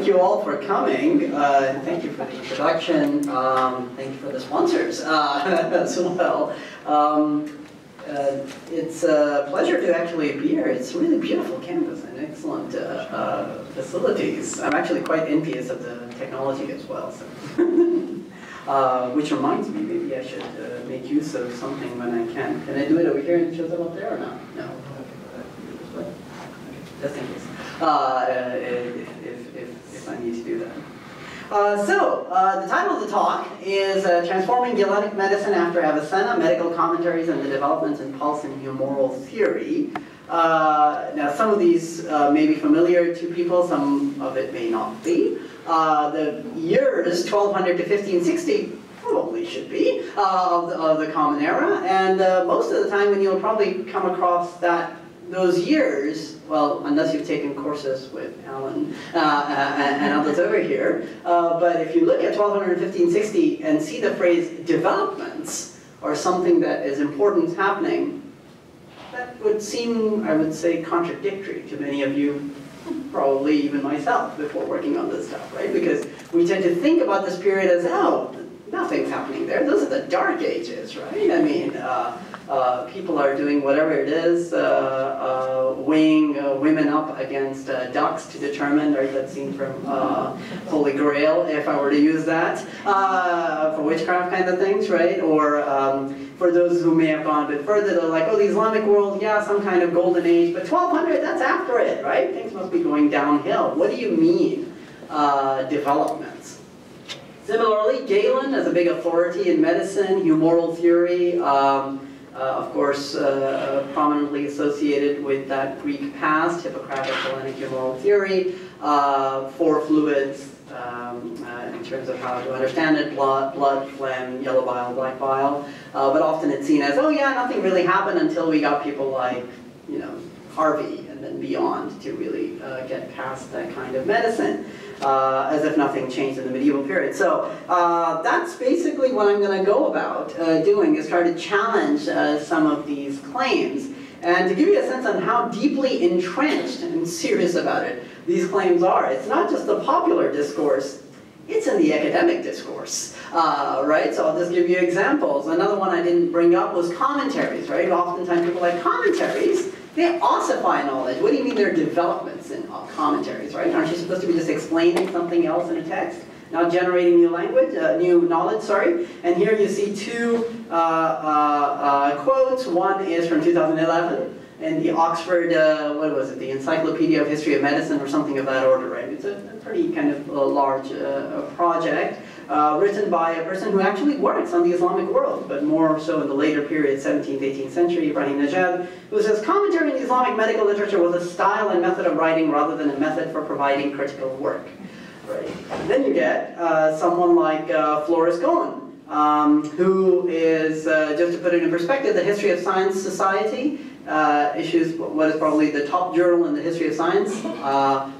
thank you all for coming. Uh, thank you for the introduction. Um, thank you for the sponsors uh, as well. Um, uh, it's a pleasure to actually be here. It's a really beautiful campus and excellent uh, uh, facilities. I'm actually quite envious of the technology as well. So. Uh, which reminds me, maybe I should make use of something when I can. Can I do it over here and show them up there or not? No. Just in case uh, if, if, if, if, I need to do that. Uh, so, uh, the title of the talk is uh, Transforming Galenic Medicine After Avicenna, Medical Commentaries and the Developments in Pulse and Humoral Theory. Uh, now, some of these uh, may be familiar to people, some of it may not be. the years 1200 to 1560 probably should be of the, of, the, Common Era, and most of the time when you'll probably come across that those years, well, unless you've taken courses with Alan uh, uh and, and, others over here, uh, but if you look at 1200 1560 and see the phrase developments, or something that is important happening, that would seem, I would say, contradictory to many of you, probably even myself, before working on this stuff, right? Because we tend to think about this period as, oh, nothing's happening there. Those are the dark ages, right? I mean, uh, uh, people are doing whatever it is, uh, uh, weighing uh, women up against uh, ducks to determine, right, that scene from uh, Holy Grail, if I were to use that, for witchcraft kind of things, right? Or um, for those who may have gone a bit further, they're like, oh, the Islamic world, yeah, some kind of golden age, but 1200, that's after it, right? Things must be going downhill. What do you mean, developments? Similarly, Galen is a big authority in medicine, humoral theory, um, of course, uh, prominently associated with that Greek past, Hippocratic Hellenic humoral theory, uh, four fluids um, in terms of how to understand it, blood, blood, phlegm, yellow bile, black bile. but often it's seen as, oh yeah, nothing really happened until we got people like, you know, Harvey and then beyond to really get past that kind of medicine uh, as if nothing changed in the medieval period. So uh, that's basically what I'm going to go about uh, doing, is try to challenge uh, some of these claims. And to give you a sense on how deeply entrenched and serious about it these claims are, it's not just the popular discourse, it's in the academic discourse, uh, right? So I'll just give you examples. Another one I didn't bring up was commentaries, right? Oftentimes people like commentaries, they ossify knowledge. What do you mean they're developments and uh, commentaries, right? Aren't you supposed to be just explaining something else in a text? Now generating new language, uh, new knowledge, sorry. And here you see two uh, uh, uh quotes. One is from 2011 in the Oxford, uh, what was it, the Encyclopedia of History of Medicine or something of that order, right? It's a pretty kind of large project uh, written by a person who actually works on the Islamic world, but more so in the later period, 17th, 18th century, Ibrahim Najab, who says, commentary in Islamic medical literature was a style and method of writing rather than a method for providing critical work. Right. Then you get uh, someone like uh, Floris Cohen, um, who is, uh, just to put it in perspective, the History of Science Society uh, issues what is probably the top journal in the history of science. Uh,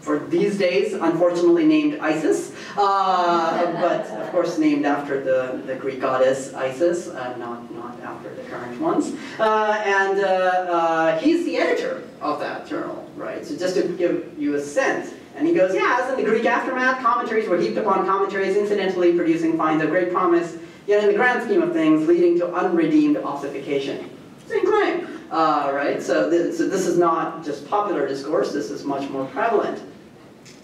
for these days, unfortunately named Isis, uh, but of course named after the, the Greek goddess Isis, uh, not, not after the current ones. Uh, and uh, uh, he's the editor of that journal, right? So just to give you a sense, and he goes, yeah, as in the Greek aftermath, commentaries were heaped upon commentaries, incidentally producing finds of great promise, yet in the grand scheme of things, leading to unredeemed ossification. Same claim. Uh, right? So this, so this is not just popular discourse, this is much more prevalent.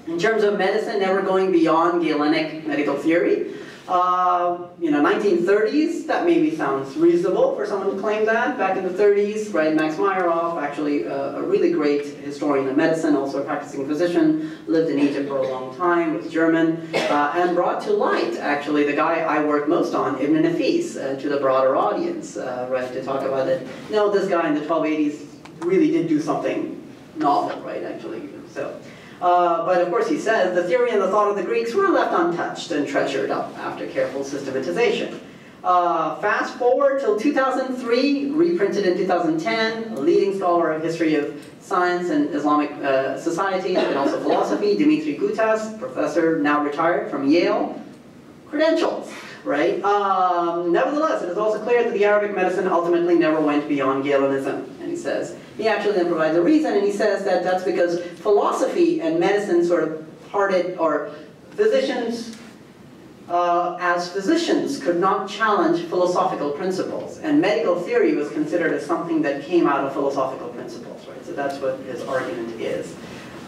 In terms of medicine, never going beyond Galenic medical theory. Uh, you know, 1930s, that maybe sounds reasonable for someone to claim that. Back in the 30s, right, Max Meyerhof, actually uh, a really great historian of medicine, also a practicing physician, lived in Egypt for a long time, was German, uh, and brought to light, actually, the guy I work most on, Ibn Nafis, uh, to the broader audience, uh, right, to talk about it. No, this guy in the 1280s really did do something novel, right, actually, so. Uh, but of course he says, the theory and the thought of the Greeks were left untouched and treasured up after careful systematization. Uh, fast forward till 2003, reprinted in 2010, a leading scholar of history of science and Islamic uh, society and also philosophy, Dimitri Gutas, professor now retired from Yale. Credentials, right? Um, nevertheless, it is also clear that the Arabic medicine ultimately never went beyond Galenism, and he says, he actually then provides a reason, and he says that that's because philosophy and medicine sort of parted, or physicians uh, as physicians could not challenge philosophical principles, and medical theory was considered as something that came out of philosophical principles, right? So that's what his argument is.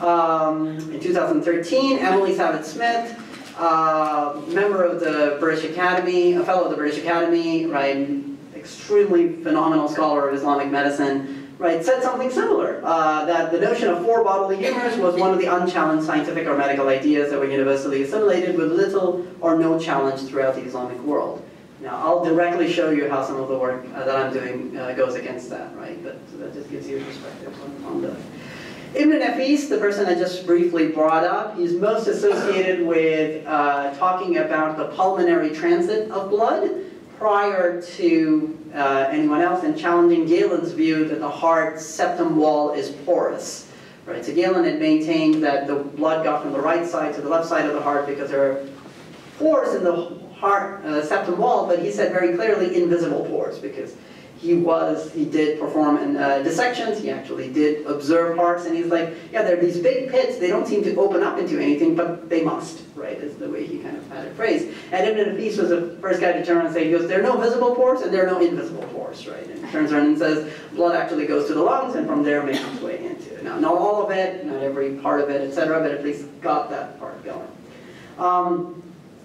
Um, in 2013, Emilie Savage-Smith, uh, member of the British Academy, a fellow of the British Academy, right, extremely phenomenal scholar of Islamic medicine, right, said something similar, uh, that the notion of four bodily humors was one of the unchallenged scientific or medical ideas that were universally assimilated with little or no challenge throughout the Islamic world. Now, I'll directly show you how some of the work uh, that I'm doing uh, goes against that, right? But so that just gives you a perspective on, on. Ibn Nafis, the person I just briefly brought up, he's most associated with uh, talking about the pulmonary transit of blood prior to uh, anyone else and challenging Galen's view that the heart septum wall is porous. Right, so Galen had maintained that the blood got from the right side to the left side of the heart because there are pores in the heart uh, septum wall, but he said very clearly invisible pores because he was, he did perform in, uh, dissections, he actually did observe hearts, and he's like, yeah, there are these big pits, they don't seem to open up into anything, but they must, right, is the way he kind of had it phrased. And Ibn Nafis was the first guy to turn around and say, he goes, there are no visible pores and there are no invisible pores, right? And he turns around and says, blood actually goes to the lungs and from there makes its way into it. Now, not all of it, not every part of it, etc., but at least got that part going. Um,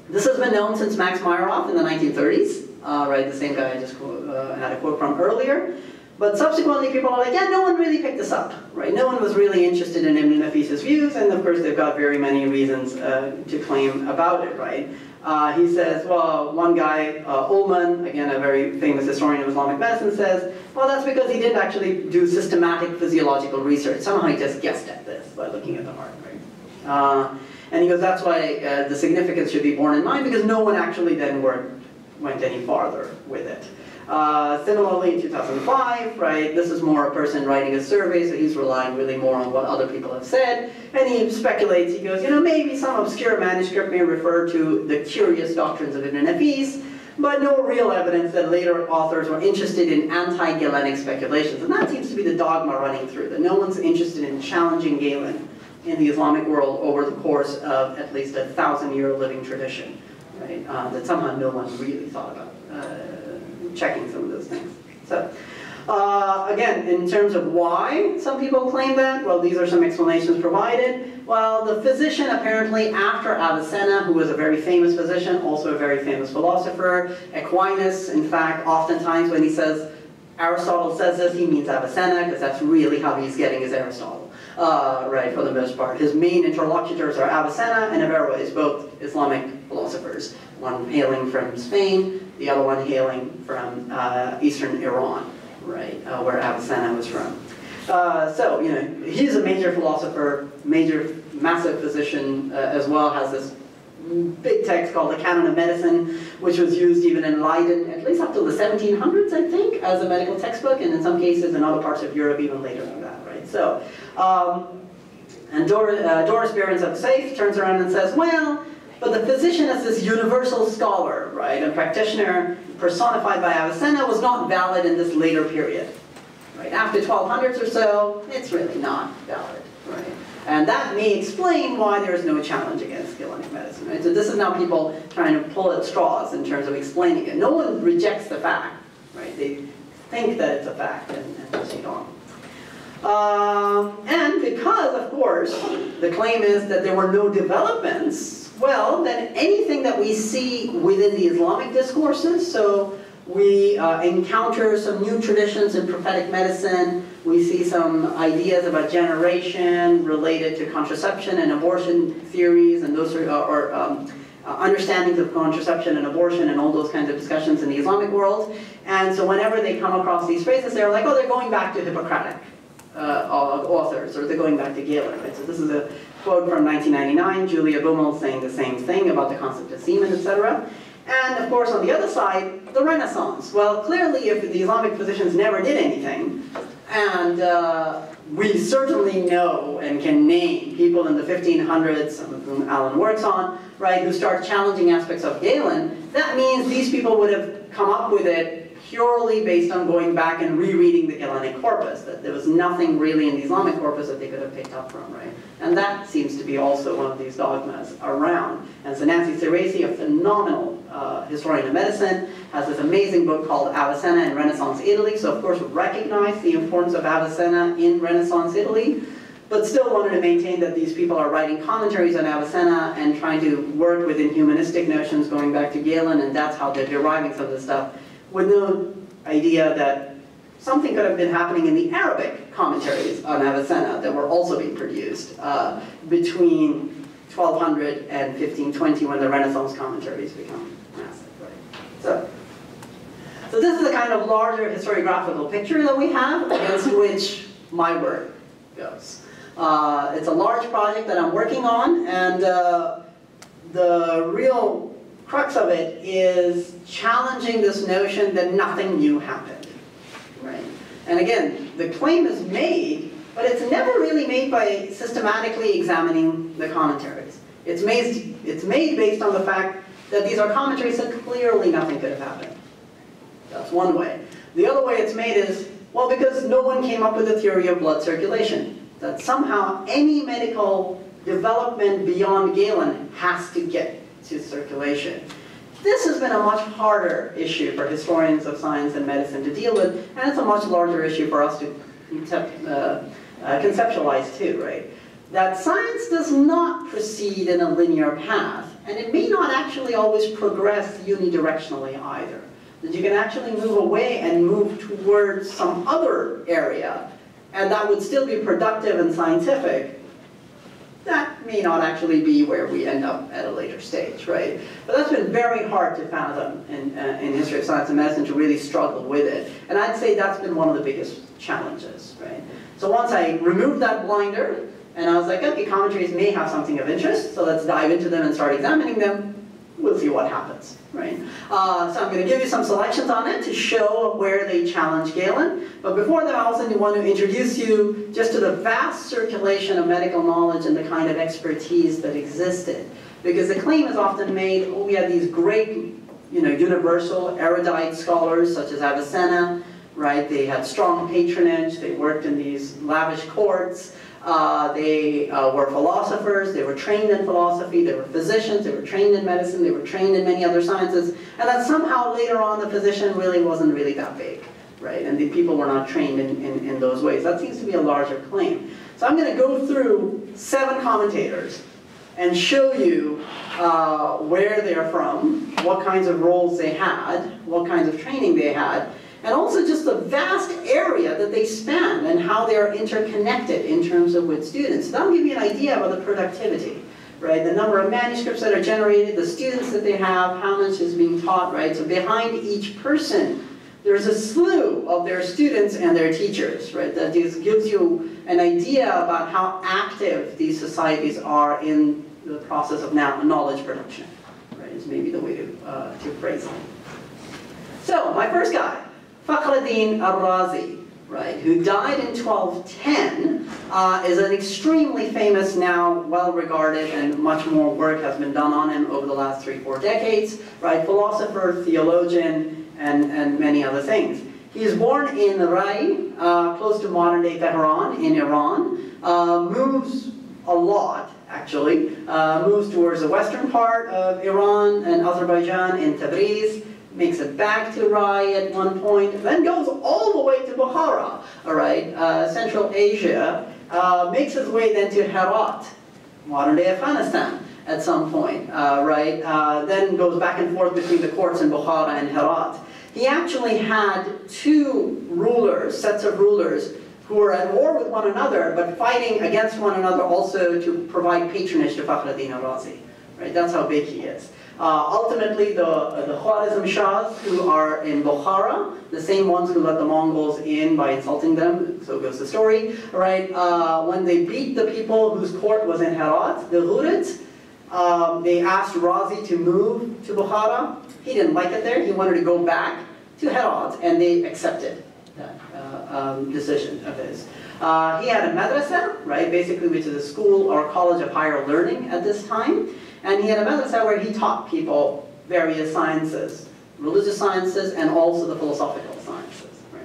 this has been known since Max Meyerhof in the 1930s uh, right? The same guy I just quote, uh, had a quote from earlier. But subsequently, people are like, yeah, no one really picked this up, right? No one was really interested in Ibn Nafis's views, and of course, they've got very many reasons uh, to claim about it, right? Uh, he says, well, one guy, uh, Ullmann, again, a very famous historian of Islamic medicine, says, well, that's because he didn't actually do systematic physiological research. Somehow he just guessed at this by looking at the heart, right? Uh, and he goes, that's why uh, the significance should be borne in mind, because no one actually then worked went any farther with it. Uh, similarly, in 2005, right, this is more a person writing a survey, so he's relying really more on what other people have said, and he speculates, he goes, you know, maybe some obscure manuscript may refer to the curious doctrines of Ibn Nafis, but no real evidence that later authors were interested in anti-Galenic speculations. And that seems to be the dogma running through, that no one's interested in challenging Galen in the Islamic world over the course of at least a thousand-year living tradition right? Uh, that somehow no one really thought about uh, checking some of those things. So, uh, again, in terms of why some people claim that, well, these are some explanations provided. Well, the physician apparently after Avicenna, who was a very famous physician, also a very famous philosopher, Aquinas, in fact, oftentimes when he says Aristotle says this, he means Avicenna, because that's really how he's getting his Aristotle, uh, right, for the most part. His main interlocutors are Avicenna and Averroes, both Islamic philosophers, one hailing from Spain, the other one hailing from uh, eastern Iran, right, uh, where Avicenna was from. Uh, so, you know, he's a major philosopher, major, massive physician uh, as well, has this big text called the Canon of Medicine, which was used even in Leiden, at least up to the 1700s, I think, as a medical textbook, and in some cases in other parts of Europe even later than that, right? So, um, and Dor uh, Doris Behrens-Abouseif turns around and says, well, but the physician as this universal scholar, right, a practitioner personified by Avicenna was not valid in this later period. Right? After 1200s or so, it's really not valid. Right? And that may explain why there's no challenge against Galenic medicine. Right? So this is now people trying to pull at straws in terms of explaining it. No one rejects the fact. Right? They think that it's a fact and, and proceed on. Um, and because, of course, the claim is that there were no developments well, then anything that we see within the Islamic discourses, so we uh, encounter some new traditions in prophetic medicine, we see some ideas about generation related to contraception and abortion theories and those are, or um, understandings of contraception and abortion and all those kinds of discussions in the Islamic world. And so whenever they come across these phrases, they're like, oh, they're going back to Hippocratic uh, authors, or they're going back to Galen, right? So this is a quote from 1999, Julia Bummel saying the same thing about the concept of semen, etc. And of course, on the other side, the Renaissance. Well, clearly, if the Islamic physicians never did anything, and uh, we certainly know and can name people in the 1500s, some of whom Alan works on, right, who start challenging aspects of Galen, that means these people would have come up with it purely based on going back and rereading the Galenic corpus, that there was nothing really in the Islamic corpus that they could have picked up from, right? And that seems to be also one of these dogmas around. And so Nancy Siraisi, a phenomenal uh, historian of medicine, has this amazing book called Avicenna in Renaissance Italy, so of course recognize the importance of Avicenna in Renaissance Italy, but still wanted to maintain that these people are writing commentaries on Avicenna and trying to work within humanistic notions going back to Galen, and that's how they're deriving some of the stuff, with the idea that something could have been happening in the Arabic commentaries on Avicenna that were also being produced uh, between 1200 and 1520 when the Renaissance commentaries become massive. Right? So, so this is the kind of larger historiographical picture that we have against which my work goes. Uh, it's a large project that I'm working on, and uh, the real crux of it is challenging this notion that nothing new happened. Right? And again, the claim is made, but it's never really made by systematically examining the commentaries. It's made, it's made based on the fact that these are commentaries that clearly nothing could have happened. That's one way. The other way it's made is, well, because no one came up with a theory of blood circulation that somehow any medical development beyond Galen has to get to circulation. This has been a much harder issue for historians of science and medicine to deal with, and it's a much larger issue for us to uh, uh, conceptualize too, right? That science does not proceed in a linear path, and it may not actually always progress unidirectionally either. That you can actually move away and move towards some other area and that would still be productive and scientific, that may not actually be where we end up at a later stage, right? But that's been very hard to fathom in, uh, in history of science and medicine to really struggle with it. And I'd say that's been one of the biggest challenges, right? So once I removed that blinder, and I was like, okay, commentaries may have something of interest, so let's dive into them and start examining them, we'll see what happens, right? Uh, so I'm going to give you some selections on it to show where they challenge Galen. But before that, I also want to introduce you just to the vast circulation of medical knowledge and the kind of expertise that existed. Because the claim is often made, oh, we have these great, you know, universal erudite scholars such as Avicenna, right? They had strong patronage, they worked in these lavish courts, uh, they uh, were philosophers, they were trained in philosophy, they were physicians, they were trained in medicine, they were trained in many other sciences, and that somehow later on the physician really wasn't really that big, right? And the people were not trained in, in, in those ways. That seems to be a larger claim. So I'm going to go through seven commentators and show you uh, where they're from, what kinds of roles they had, what kinds of training they had, and also just the vast area that they span and how they're interconnected in terms of with students. That'll give you an idea about the productivity, right? The number of manuscripts that are generated, the students that they have, how much is being taught, right? So behind each person, there's a slew of their students and their teachers, right? That just gives you an idea about how active these societies are in the process of knowledge production, right? Is maybe the way to, uh, to phrase it. So, my first guy, Fakhruddin al-Razi, right, who died in 1210, uh, is an extremely famous now, well-regarded, and much more work has been done on him over the last three, four decades, right, philosopher, theologian, and, and many other things. He is born in Rai, uh, close to modern-day Tehran in Iran, uh, moves a lot, actually, uh, moves towards the western part of Iran and Azerbaijan in Tabriz, makes it back to Rai at one point, then goes all the way to Bukhara, all right, uh, Central Asia, uh, makes his way then to Herat, modern-day Afghanistan at some point, uh, right, uh, then goes back and forth between the courts in Bukhara and Herat. He actually had two rulers, sets of rulers, who were at war with one another, but fighting against one another also to provide patronage to Fakhruddin al-Razi. Right, that's how big he is. Uh, ultimately, the, uh, the Khwarizm Shahs who are in Bukhara, the same ones who let the Mongols in by insulting them, so goes the story, right? Uh, when they beat the people whose court was in Herat, the Ghurids, um, they asked Razi to move to Bukhara. He didn't like it there. He wanted to go back to Herat, and they accepted that uh, um, decision of his. Uh, he had a madrasa, right, basically which is a school or college of higher learning at this time. And he had a madrasa where he taught people various sciences, religious sciences and also the philosophical sciences. Right?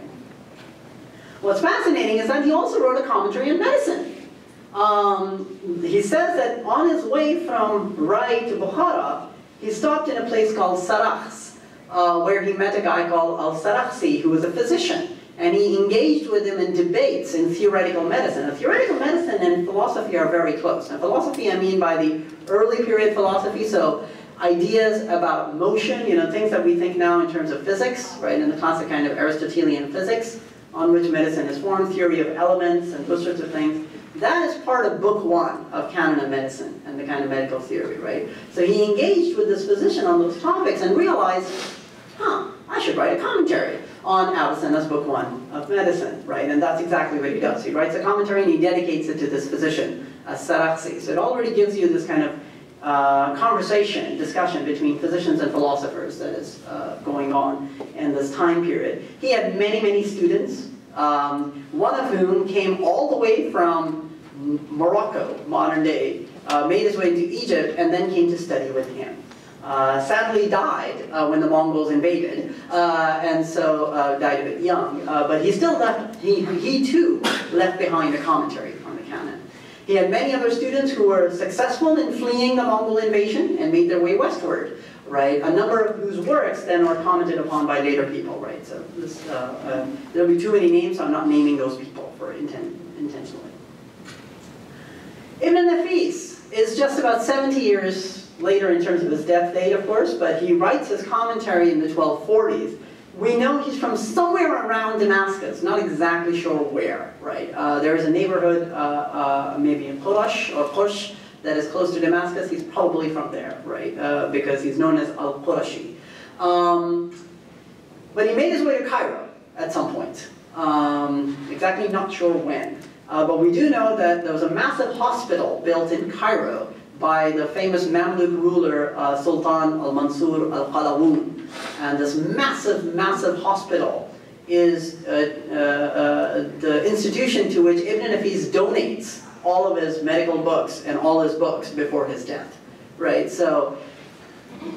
What's fascinating is that he also wrote a commentary on medicine. Um, he says that on his way from Rai to Bukhara, he stopped in a place called Sarakhs, uh, where he met a guy called Al-Sarakhsi, who was a physician. And he engaged with him in debates in theoretical medicine. Now, theoretical medicine and philosophy are very close. Now, philosophy I mean by the early period philosophy, so ideas about motion, you know, things that we think now in terms of physics, right, in the classic kind of Aristotelian physics, on which medicine is formed, theory of elements and those sorts of things. That is part of book one of Canon of Medicine and the kind of medical theory, right? So he engaged with this physician on those topics and realized, huh, I should write a commentary on Avicenna's book one of medicine, right? And that's exactly what he does. He writes a commentary and he dedicates it to this physician, uh, Sarakhsi. So it already gives you this kind of uh, conversation, discussion between physicians and philosophers that is uh, going on in this time period. He had many, many students, um, one of whom came all the way from Morocco, modern day, uh, made his way to Egypt, and then came to study with him. Uh, sadly died uh, when the Mongols invaded, uh, and so uh, died a bit young. Uh, but he still left, he, he too left behind a commentary on the canon. He had many other students who were successful in fleeing the Mongol invasion and made their way westward, right? A number of whose works then are commented upon by later people, right? So this, um, there'll be too many names, so I'm not naming those people for intent, intentionally. Ibn Nafis is just about 70 years later in terms of his death date, of course, but he writes his commentary in the 1240s. We know he's from somewhere around Damascus, not exactly sure where, right? Uh, there is a neighborhood, uh, uh, maybe in Qurash or Qush, that is close to Damascus. He's probably from there, right? Uh, because he's known as Al-Qurashi. Um, but he made his way to Cairo at some point. Um, exactly not sure when. Uh, but we do know that there was a massive hospital built in Cairo by the famous Mamluk ruler uh, Sultan al-Mansur al-Qalawun. And this massive, massive hospital is uh, uh, uh, the institution to which Ibn Nafis donates all of his medical books and all his books before his death. Right, so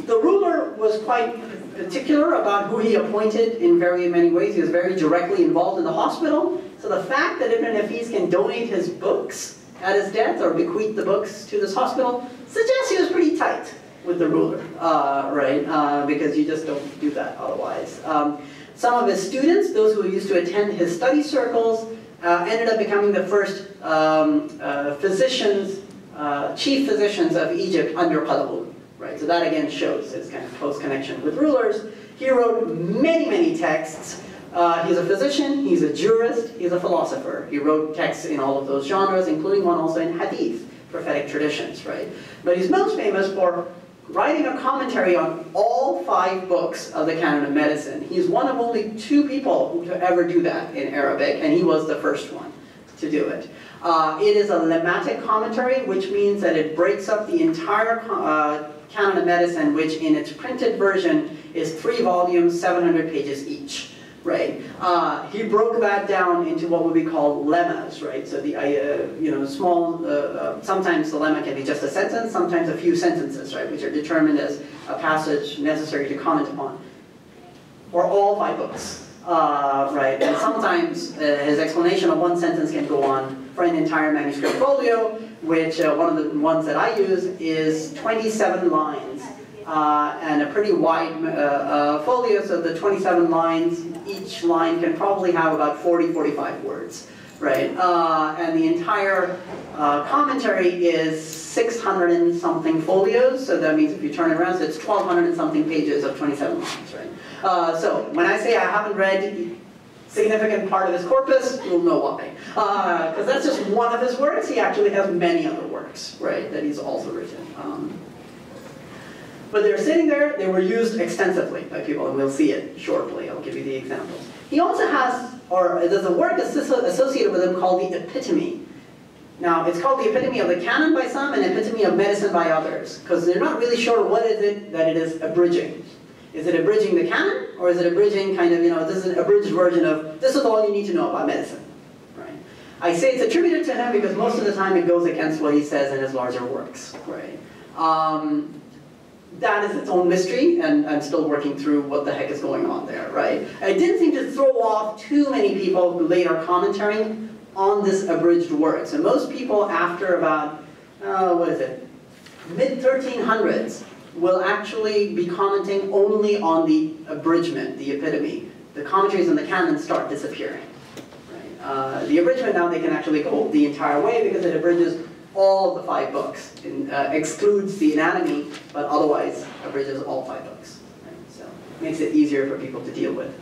the ruler was quite particular about who he appointed in very many ways. He was very directly involved in the hospital. So the fact that Ibn Nafis can donate his books at his death or bequeath the books to this hospital suggests he was pretty tight with the ruler, uh, right? Uh, because you just don't do that otherwise. Um, some of his students, those who used to attend his study circles, uh, ended up becoming the first um, uh, physicians, uh, chief physicians of Egypt under Qalawun, right? So that again shows his kind of close connection with rulers. He wrote many, many texts uh, he's a physician, he's a jurist, he's a philosopher. He wrote texts in all of those genres, including one also in hadith, prophetic traditions, right? But he's most famous for writing a commentary on all five books of the canon of medicine. He's one of only two people to ever do that in Arabic, and he was the first one to do it. Uh, it is a lemmatic commentary, which means that it breaks up the entire uh, canon of medicine, which in its printed version is three volumes, 700 pages each right? Uh, he broke that down into what would be called lemmas, right? So the, uh, you know, small, uh, uh, sometimes the lemma can be just a sentence, sometimes a few sentences, right? Which are determined as a passage necessary to comment upon. Or all five books, uh, right? And sometimes uh, his explanation of one sentence can go on for an entire manuscript folio, which one of the ones that I use is 27 lines uh, and a pretty wide uh, uh, folio, so the 27 lines, each line can probably have about 40, 45 words, right? Uh, and the entire uh, commentary is 600 and something folios, so that means if you turn it around, so it's 1,200 and something pages of 27 lines, right? Uh, so when I say I haven't read significant part of his corpus, you'll know why. Because that's just one of his works. He actually has many other works, right, that he's also written. Um, but they're sitting there, they were used extensively by people, and we'll see it shortly. I'll give you the examples. He also has, or there's a work associated with him called the Epitome. Now, it's called the Epitome of the Canon by some and Epitome of Medicine by others, because they're not really sure what is it that it is abridging. Is it abridging the canon, or is it abridging kind of, you know, this is an abridged version of, this is all you need to know about medicine, right? I say it's attributed to him because most of the time it goes against what he says in his larger works, right? Um, that is its own mystery, and I'm still working through what the heck is going on there, right? It didn't seem to throw off too many people who laid our commentary on this abridged work. So most people after about, uh, what is it, mid-1300s will actually be commenting only on the abridgment, the epitome. The commentaries on the canon start disappearing. Right? Uh, the abridgment now they can actually go the entire way because it abridges all of the five books, uh, excludes the anatomy, but otherwise abridges all five books. Right? So makes it easier for people to deal with.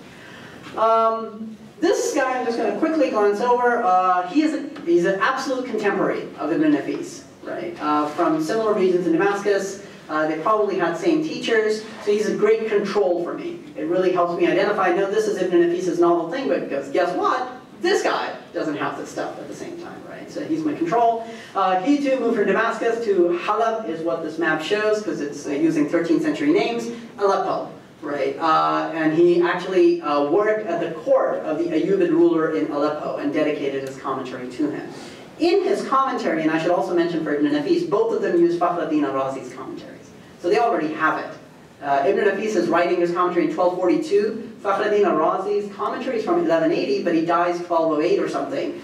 Um, this guy I'm just going to quickly glance over. Uh, he is a, he's an absolute contemporary of Ibn Nafis, right? Uh, from similar regions in Damascus. Uh, they probably had same teachers, so he's a great control for me. It really helps me identify, no, this is Ibn Nafis's novel thing, but because guess what? This guy doesn't have this stuff at the same time, right? So he's my control. Uh, he too moved from Damascus to Halab is what this map shows, because it's uh, using 13th century names, Aleppo, right? Uh, and he actually uh, worked at the court of the Ayyubid ruler in Aleppo and dedicated his commentary to him. In his commentary, and I should also mention for Ibn Nafis, both of them use Fakhruddin al-Razi's commentary. So they already have it. Uh, Ibn Nafis is writing his commentary in 1242. Fakhruddin al-Razi's commentary is from 1180, but he dies 1208 or something.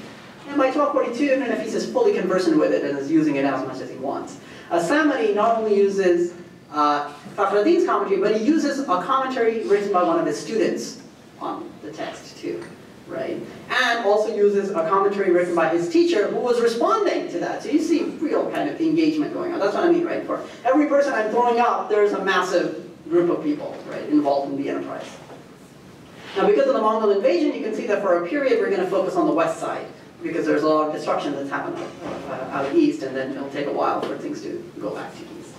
And by 1242, Ibn Nafis is fully conversant with it and is using it as much as he wants. Uh, Samari not only uses uh, Fakhruddin's commentary, but he uses a commentary written by one of his students on the text too right? And also uses a commentary written by his teacher who was responding to that. So you see real kind of engagement going on. That's what I mean, right? For every person I'm throwing up, there's a massive group of people, right, involved in the enterprise. Now because of the Mongol invasion, you can see that for a period we're going to focus on the west side because there's a lot of destruction that's happened uh, out east and then it'll take a while for things to go back to east.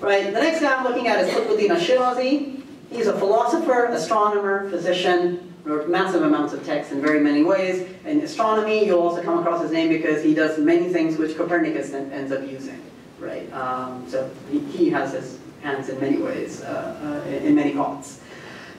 Right, the next guy I'm looking at is Qutbuddin al-Shirazi. He's a philosopher, astronomer, physician, wrote massive amounts of text in very many ways. In astronomy, you'll also come across his name because he does many things which Copernicus ends up using, right? Um, so he, he, has his hands in many ways, uh, uh, in many pots.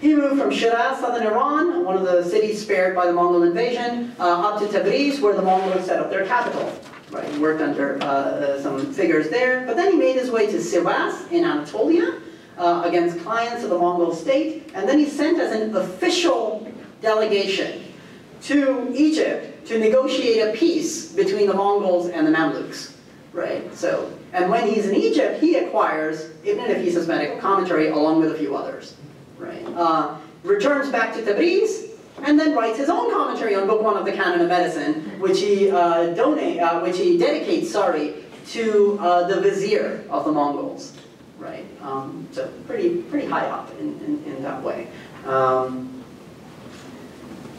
He moved from Shiraz, southern Iran, one of the cities spared by the Mongol invasion, uh, up to Tabriz, where the Mongols set up their capital. Right, he worked under uh, uh, some figures there, but then he made his way to Sivas in Anatolia, uh, against clients of the Mongol state, and then he sent as an official delegation to Egypt to negotiate a peace between the Mongols and the Mamluks, right? So, and when he's in Egypt, he acquires Ibn Nafis's medical commentary along with a few others, right? Uh, returns back to Tabriz, and then writes his own commentary on Book One of the Canon of Medicine, which he uh, donate, uh, which he dedicates, sorry, to uh, the vizier of the Mongols, right? Um, so pretty pretty high up in, in, in that way. Um,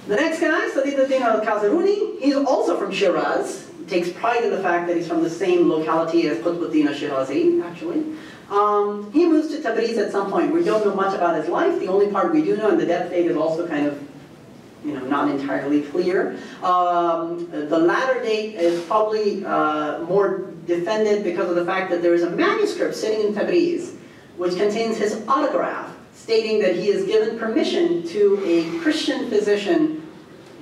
the next guy, Sadiduddin al-Kazaruni, he's also from Shiraz. Takes pride in the fact that he's from the same locality as Qutbuddin al-Shirazi, actually. Um, he moves to Tabriz at some point. We don't know much about his life. The only part we do know, and the death date is also kind of you know, not entirely clear. Um, the latter date is probably uh, more defended because of the fact that there is a manuscript sitting in Tabriz which contains his autograph stating that he is given permission to a Christian physician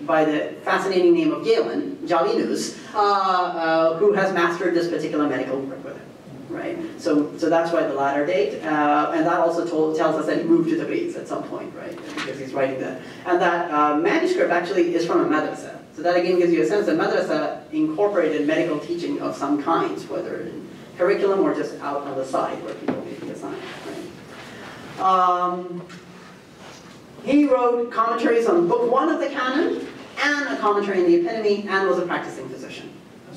by the fascinating name of Galen, Jalinus, uh, uh, who has mastered this particular medical. Right, so so that's why the latter date, uh, and that also told, tells us that he moved to the Tabriz at some point, right? Because he's writing that, and that uh, manuscript actually is from a madrasa. So that again gives you a sense that madrasa incorporated medical teaching of some kinds, whether in curriculum or just out on the side where people may be assigned. Um, he wrote commentaries on book one of the canon and a commentary in the epitome and was a practicing physician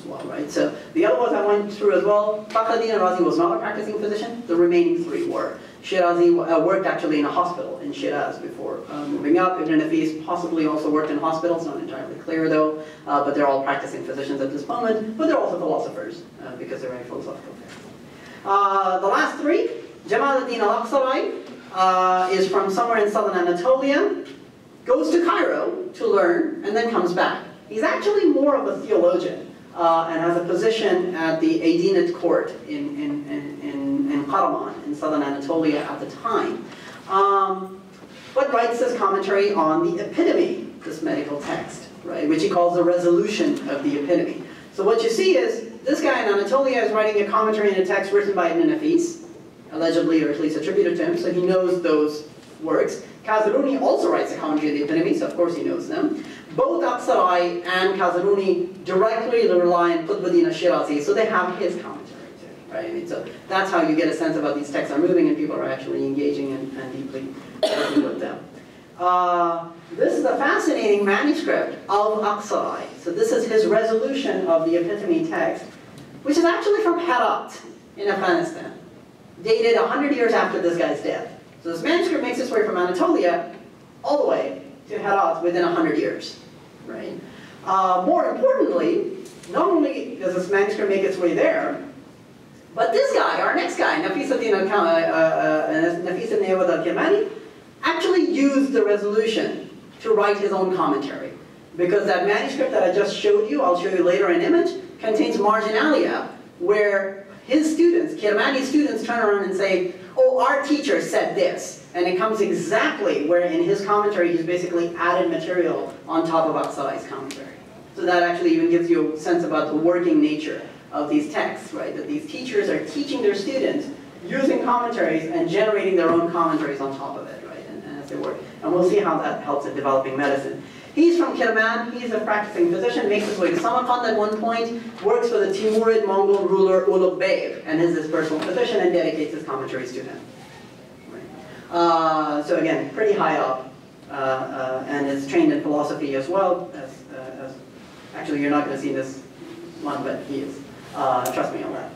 well, right? So the other ones I went through as well, Fakhruddin al-Razi was not a practicing physician, the remaining three were. Shirazi uh, worked actually in a hospital in Shiraz before uh, moving up. Ibn Nafis possibly also worked in hospitals, not entirely clear though, uh, but they're all practicing physicians at this moment, but they're also philosophers uh, because they're very philosophical. Uh, the last three, Jamaluddin al-Aqsarai, uh, is from somewhere in southern Anatolia, goes to Cairo to learn, and then comes back. He's actually more of a theologian uh, and has a position at the Aydinid court in, in, in, in, Karaman, in southern Anatolia at the time. Um, but writes his commentary on the epitome, this medical text, right, which he calls the resolution of the epitome. So what you see is, this guy in Anatolia is writing a commentary in a text written by Ibn Nafis, allegedly, or at least attributed to him, so he knows those works. Kazaruni also writes a commentary of the epitome, so of course he knows them. Both Aksaray and Kazaruni directly rely on Qutbuddin al-Shirazi, so they have his commentary too, right? I mean, so that's how you get a sense of how these texts are moving and people are actually engaging and, and deeply working with them. Uh, this is a fascinating manuscript of Aksaray. So this is his resolution of the epitome text, which is actually from Herat in Afghanistan, dated 100 years after this guy's death. So this manuscript makes its way from Anatolia all the way to Herat within 100 years, right? Uh, more importantly, not only does this manuscript make its way there, but this guy, our next guy, Nafisuddin uh, uh, Nafis al-Kirmani, actually used the resolution to write his own commentary. Because that manuscript that I just showed you, I'll show you later an image, contains marginalia, where his students, Kirmani students, turn around and say, oh, our teacher said this. And it comes exactly where in his commentary he's basically added material on top of Aksaray's commentary. So that actually even gives you a sense about the working nature of these texts, right? That these teachers are teaching their students using commentaries and generating their own commentaries on top of it, right? And, and as they work. And we'll see how that helps in developing medicine. He's from Kirman, he's a practicing physician, makes his way to Samarkand at one point, works for the Timurid Mongol ruler Ulugh Beg, and is his personal physician and dedicates his commentaries to him. Uh, so again, pretty high up, uh, uh, and is trained in philosophy as well. As, uh, as actually, you're not going to see this one, but he is. Uh, trust me on that.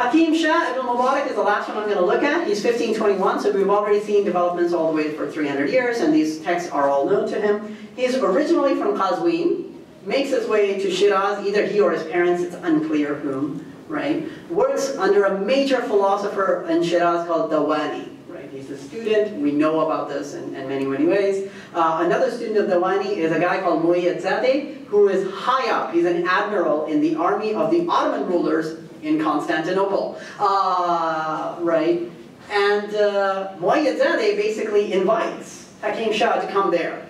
Hakim Shah ibn Mubarak is the last one I'm going to look at. He's 1521, so we've already seen developments all the way for 300 years, and these texts are all known to him. He's originally from Qazwin, makes his way to Shiraz, either he or his parents, it's unclear whom, right? Works under a major philosopher in Shiraz called Dawani, right? He's a student, we know about this in, in many, many ways. Uh, another student of Dawani is a guy called Muayyad Zadeh, who is high up. He's an admiral in the army of the Ottoman rulers in Constantinople, uh, right? And uh, Muayyadzadeh basically invites Hakim Shah to come there,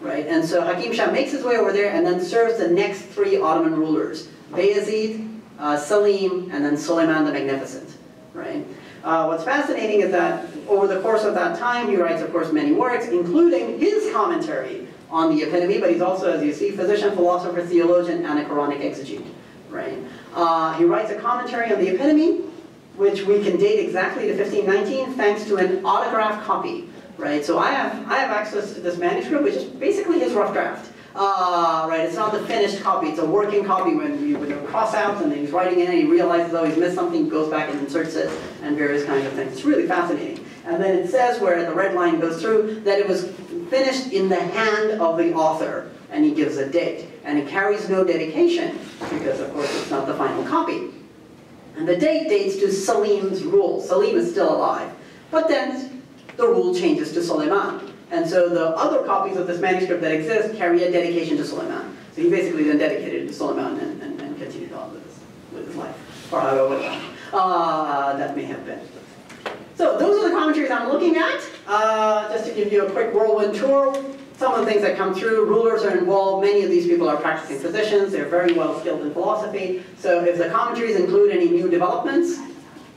right? And so Hakim Shah makes his way over there and then serves the next three Ottoman rulers, Bayezid, uh, Salim, and then Suleiman the Magnificent, right? Uh, what's fascinating is that over the course of that time, he writes, of course, many works, including his commentary on the epitome, but he's also, as you see, physician, philosopher, theologian, and a Quranic exegete, right? Uh, he writes a commentary on the epitome, which we can date exactly to 1519 thanks to an autographed copy, right? So I have, I have access to this manuscript, which is basically his rough draft. Uh, right, it's not the finished copy, it's a working copy when you with cross outs and he's writing in and he realizes, oh, he's missed something, goes back and inserts it, and various kinds of things. It's really fascinating. And then it says where the red line goes through that it was finished in the hand of the author, and he gives a date. And it carries no dedication, because of course it's not the final copy. And the date dates to Salim's rule. Salim is still alive. But then the rule changes to Suleiman. And so the other copies of this manuscript that exist carry a dedication to Suleiman. So he basically then dedicated it to Suleiman and, and, and continued on with his, with his life. Or however uh, that may have been. So those are the commentaries I'm looking at. Uh, just to give you a quick whirlwind tour, some of the things that come through, rulers are involved, many of these people are practicing physicians, they're very well skilled in philosophy, so if the commentaries include any new developments,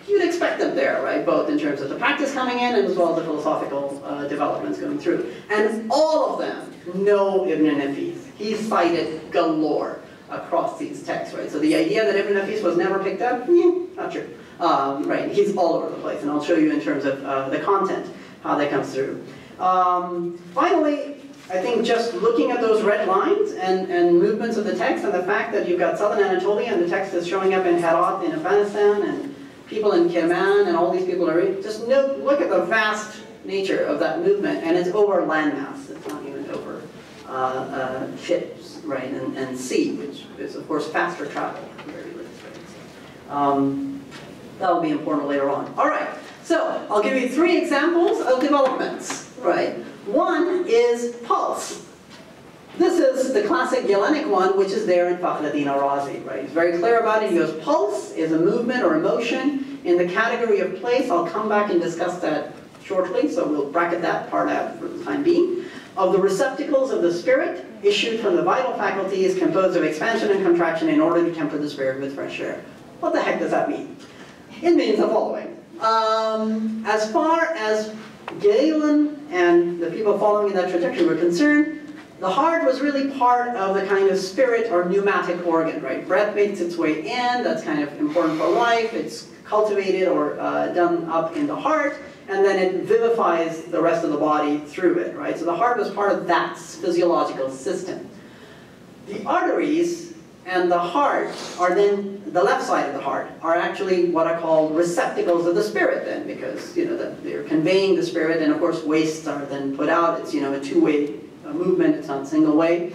you'd expect them there, right? Both in terms of the practice coming in and as well as the philosophical uh, developments going through. And all of them know Ibn Nafis. He's cited galore across these texts, right? So the idea that Ibn Nafis was never picked up, yeah, not true. Um, right, he's all over the place, and I'll show you in terms of uh, the content, how that comes through. Um, finally, I think just looking at those red lines and, and movements of the text and the fact that you've got southern Anatolia and the text is showing up in Herat in Afghanistan and people in Kerman and all these people are, just look at the vast nature of that movement and it's over landmass, it's not even over uh, uh, ships, right, and, and sea, which is of course faster travel. Um, That'll be important later on. All right, so I'll give you three examples of developments, right? One is pulse. This is the classic Galenic one, which is there in Fakhruddin al-Razi, right? He's very clear about it. He goes, pulse is a movement or emotion in the category of place. I'll come back and discuss that shortly, so we'll bracket that part out for the time being. Of the receptacles of the spirit, issued from the vital faculties, composed of expansion and contraction in order to temper the spirit with fresh air. What the heck does that mean? It means the following. um, as far as Galen and the people following in that trajectory were concerned, the heart was really part of the kind of spirit or pneumatic organ, right? Breath makes its way in, that's kind of important for life, it's cultivated or uh, done up in the heart, and then it vivifies the rest of the body through it, right? So the heart was part of that physiological system. The arteries and the heart are then, the left side of the heart, are actually what I call receptacles of the spirit then, because, you know, they're conveying the spirit, and of course wastes are then put out. It's, you know, a two-way uh, movement, it's not single way.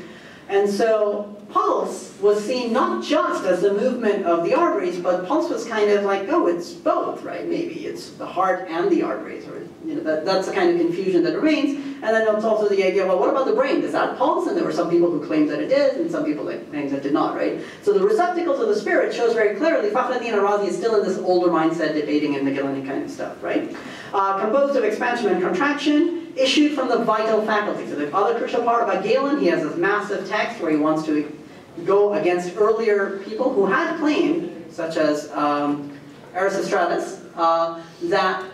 And so pulse was seen not just as the movement of the arteries, but pulse was kind of like, oh, it's both, right? Maybe it's the heart and the arteries, or you know, that, that's the kind of confusion that remains. And then it's also the idea, well, what about the brain? Does that pulse? And there were some people who claimed that it did, and some people that claimed that did not, right? So the receptacles of the spirit shows very clearly, Fakhreddin al-Razi is still in this older mindset debating in the Gilani kind of stuff, right? Uh, composed of expansion and contraction, issued from the vital faculty. So the other crucial part about Galen, he has this massive text where he wants to go against earlier people who had claimed, such as um, Erasistratus, uh, that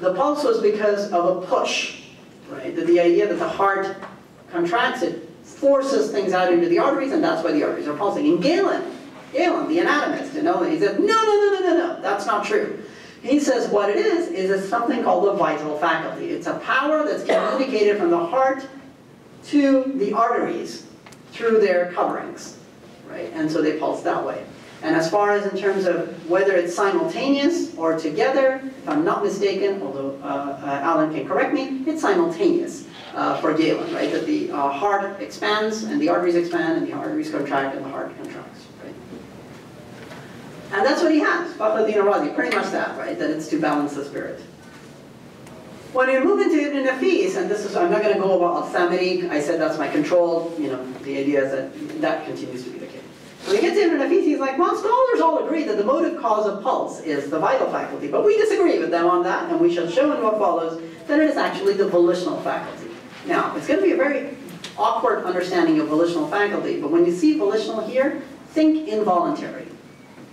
the pulse was because of a push, right? That the idea that the heart contracts, it forces things out into the arteries, and that's why the arteries are pulsing. And Galen, Galen, the anatomist, you know, he said, no, no, no, no, no, no, that's not true. He says what it is, is it's something called the vital faculty. It's a power that's communicated from the heart to the arteries through their coverings, right? And so they pulse that way. And as far as in terms of whether it's simultaneous or together, if I'm not mistaken, although uh, uh, Alan can correct me, it's simultaneous uh, for Galen, right? That the uh, heart expands and the arteries expand and the arteries contract and the heart contracts? And that's what he has, Fakhreddin al-Razi, pretty much that, right? That it's to balance the spirit. When we move into Ibn Nafis, and this is, I'm not going to go over al-Samiri, I said that's my control, you know, the idea is that that continues to be the case. When we get to Ibn Nafis, he's like, well, scholars all agree that the motive cause of pulse is the vital faculty, but we disagree with them on that, and we shall show in what follows that it is actually the volitional faculty. Now, it's going to be a very awkward understanding of volitional faculty, but when you see volitional here, think involuntary.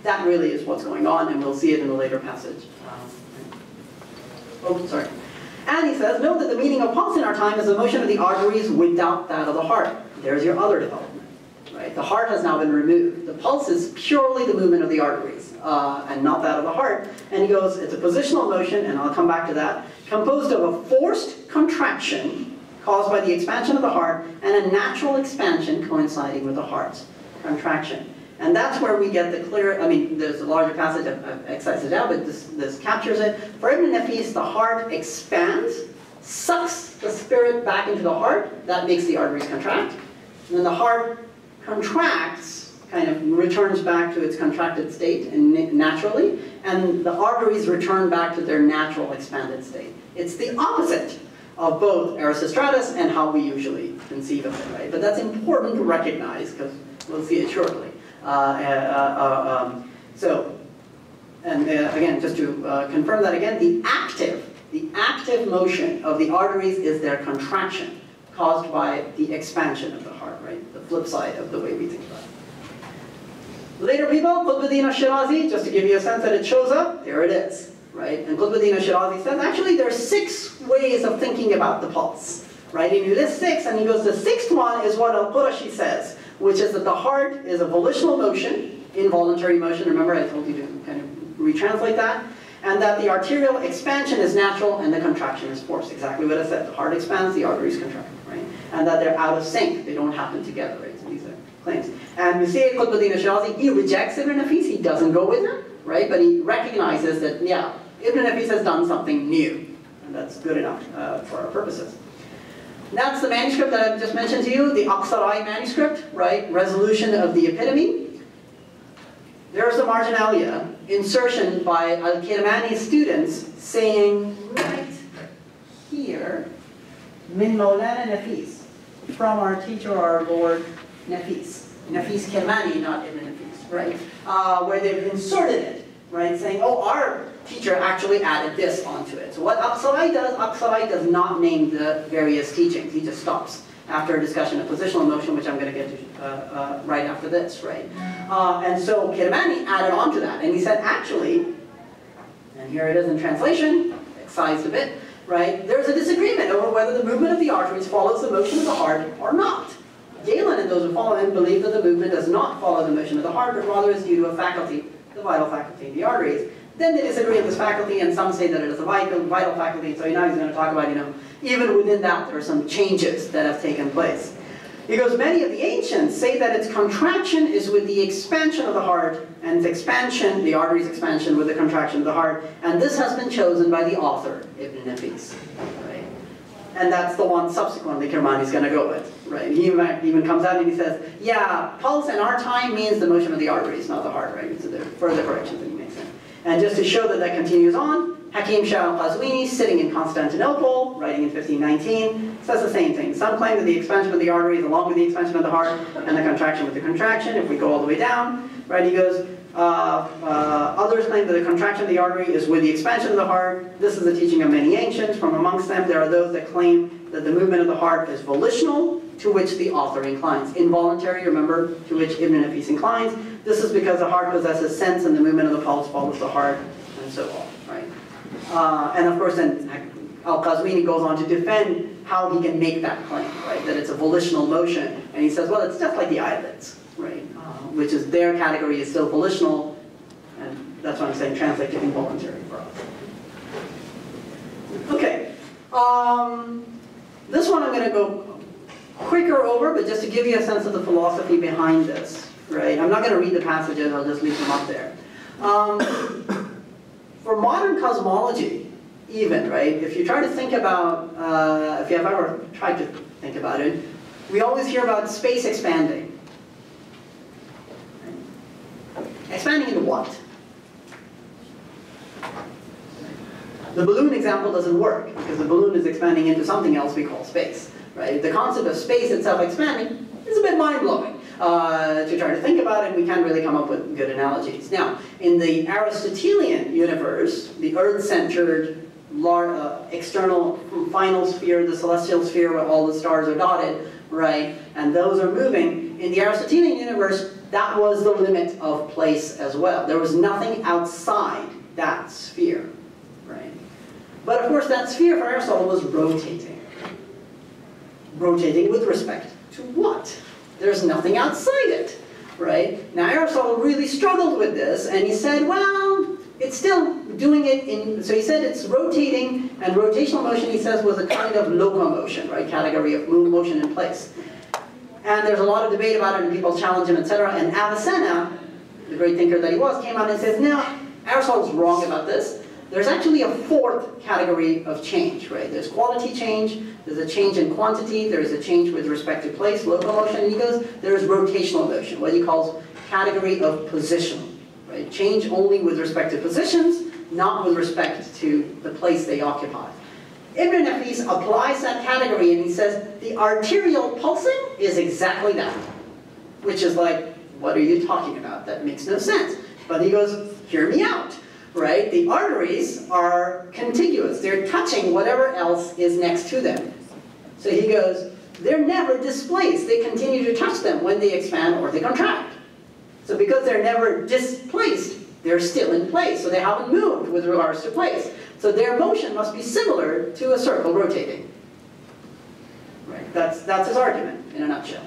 That really is what's going on, and we'll see it in a later passage. Um, oh, sorry. And he says, note that the meaning of pulse in our time is the motion of the arteries without that of the heart. There's your other development, right? The heart has now been removed. The pulse is purely the movement of the arteries uh, and not that of the heart. And he goes, it's a positional motion, and I'll come back to that, composed of a forced contraction caused by the expansion of the heart and a natural expansion coinciding with the heart's contraction. And that's where we get the clear, I mean, there's a larger passage, I've, I've it out, but this, this captures it. For Ibn Nafis, the heart expands, sucks the spirit back into the heart, that makes the arteries contract. And then the heart contracts, kind of returns back to its contracted state and naturally, and the arteries return back to their natural expanded state. It's the opposite of both Erasistratus and how we usually conceive of it, right? But that's important to recognize, because we'll see it shortly. Uh, uh, uh, um, so, and again, just to confirm that again, the active, the active motion of the arteries is their contraction caused by the expansion of the heart, right? The flip side of the way we think about it. Later people, Qutbuddin al-Shirazi, just to give you a sense that it shows up, there it is, right? And Qutbuddin al-Shirazi says, actually there are six ways of thinking about the pulse, right? And lists six, and he goes, the sixth one is what al-Qurashi says, which is that the heart is a volitional motion, involuntary motion, remember I told you to kind of retranslate that, and that the arterial expansion is natural and the contraction is forced. Exactly what I said, the heart expands, the arteries contract, right? And that they're out of sync, they don't happen together, right? So these are claims. And see Qutbuddin al-Shirazi, he rejects Ibn Nafis, he doesn't go with him, right? But he recognizes that, yeah, Ibn Nafis has done something new, and that's good enough uh, for our purposes. That's the manuscript that I've just mentioned to you, the Aqsarai manuscript, right? Resolution of the epitome. There's the marginalia, insertion by Al-Kirmani students saying right here, Min Maulana Nafis, from our teacher, our Lord Nafis. Nafis Kirmani, not Ibn Nafis, right? Uh, where they've inserted it, right? Saying, oh, our teacher actually added this onto it. So what Aqsarai does, Aqsarai does not name the various teachings. He just stops after a discussion of positional motion, which I'm going to get to uh, uh, right after this, right? Uh, and so Kirmani added on to that, and he said, actually, and here it is in translation, excised a bit, right? There's a disagreement over whether the movement of the arteries follows the motion of the heart or not. Galen and those who follow him believe that the movement does not follow the motion of the heart, but rather is due to a faculty, the vital faculty, the arteries. Then they disagree on this faculty, and some say that it is a vital, vital faculty, so now he's going to talk about, you know, even within that there are some changes that have taken place. He goes, many of the ancients say that its contraction is with the expansion of the heart, and its expansion, the artery's expansion with the contraction of the heart, and this has been chosen by the author, Ibn Nafis. Right? And that's the one subsequently Kirmani's going to go with. Right? He even comes out and he says, yeah, pulse in our time means the motion of the arteries, not the heart. Right? So there are further corrections. And just to show that that continues on, Hakim Shah al-Qazwini, sitting in Constantinople, writing in 1519, says the same thing. Some claim that the expansion of the arteries along with the expansion of the heart and the contraction with the contraction, if we go all the way down, right, he goes, uh, uh, others claim that the contraction of the artery is with the expansion of the heart. This is the teaching of many ancients. From amongst them, there are those that claim that the movement of the heart is volitional, to which the author inclines. Involuntary, remember, to which Ibn Nafis inclines. This is because the heart possesses sense and the movement of the pulse follows the heart, and so on, right? Uh, and of course, then Al-Qazwini goes on to defend how he can make that claim, right? That it's a volitional motion. And he says, well, it's just like the eyelids, right? Uh, which is their category is still volitional. And that's why I'm saying translate to involuntary for us. Okay. Um, this one I'm going to go quicker over, but just to give you a sense of the philosophy behind this, right? I'm not going to read the passages, I'll just leave them up there. Um, for modern cosmology, even, right, if you try to think about, uh, if you have ever tried to think about it, we always hear about space expanding. Expanding into what? The balloon example doesn't work because the balloon is expanding into something else we call space, right? The concept of space itself expanding is a bit mind-blowing uh, to try to think about it, we can't really come up with good analogies. Now, in the Aristotelian universe, the Earth-centered uh, external final sphere, the celestial sphere where all the stars are dotted, right, and those are moving, in the Aristotelian universe, that was the limit of place as well. There was nothing outside that sphere, right? But of course, that sphere for Aristotle was rotating. Rotating with respect to what? There's nothing outside it, right? Now Aristotle really struggled with this, and he said, well, it's still doing it in, so he said it's rotating, and rotational motion, he says, was a kind of locomotion, right, category of motion in place. And there's a lot of debate about it, and people challenge him, etc. And Avicenna, the great thinker that he was, came out and says, no, Aristotle's wrong about this. There's actually a fourth category of change, right? There's quality change, there's a change in quantity, there's a change with respect to place, locomotion, and he goes, there's rotational motion, what he calls category of position, right? Change only with respect to positions, not with respect to the place they occupy. Ibn Nafis applies that category and he says, the arterial pulsing is exactly that. Which is like, what are you talking about? That makes no sense. But he goes, hear me out right? The arteries are contiguous. They're touching whatever else is next to them. So he goes, they're never displaced. They continue to touch them when they expand or they contract. So because they're never displaced, they're still in place. So they haven't moved with regards to place. So their motion must be similar to a circle rotating. Right? That's, that's his argument in a nutshell.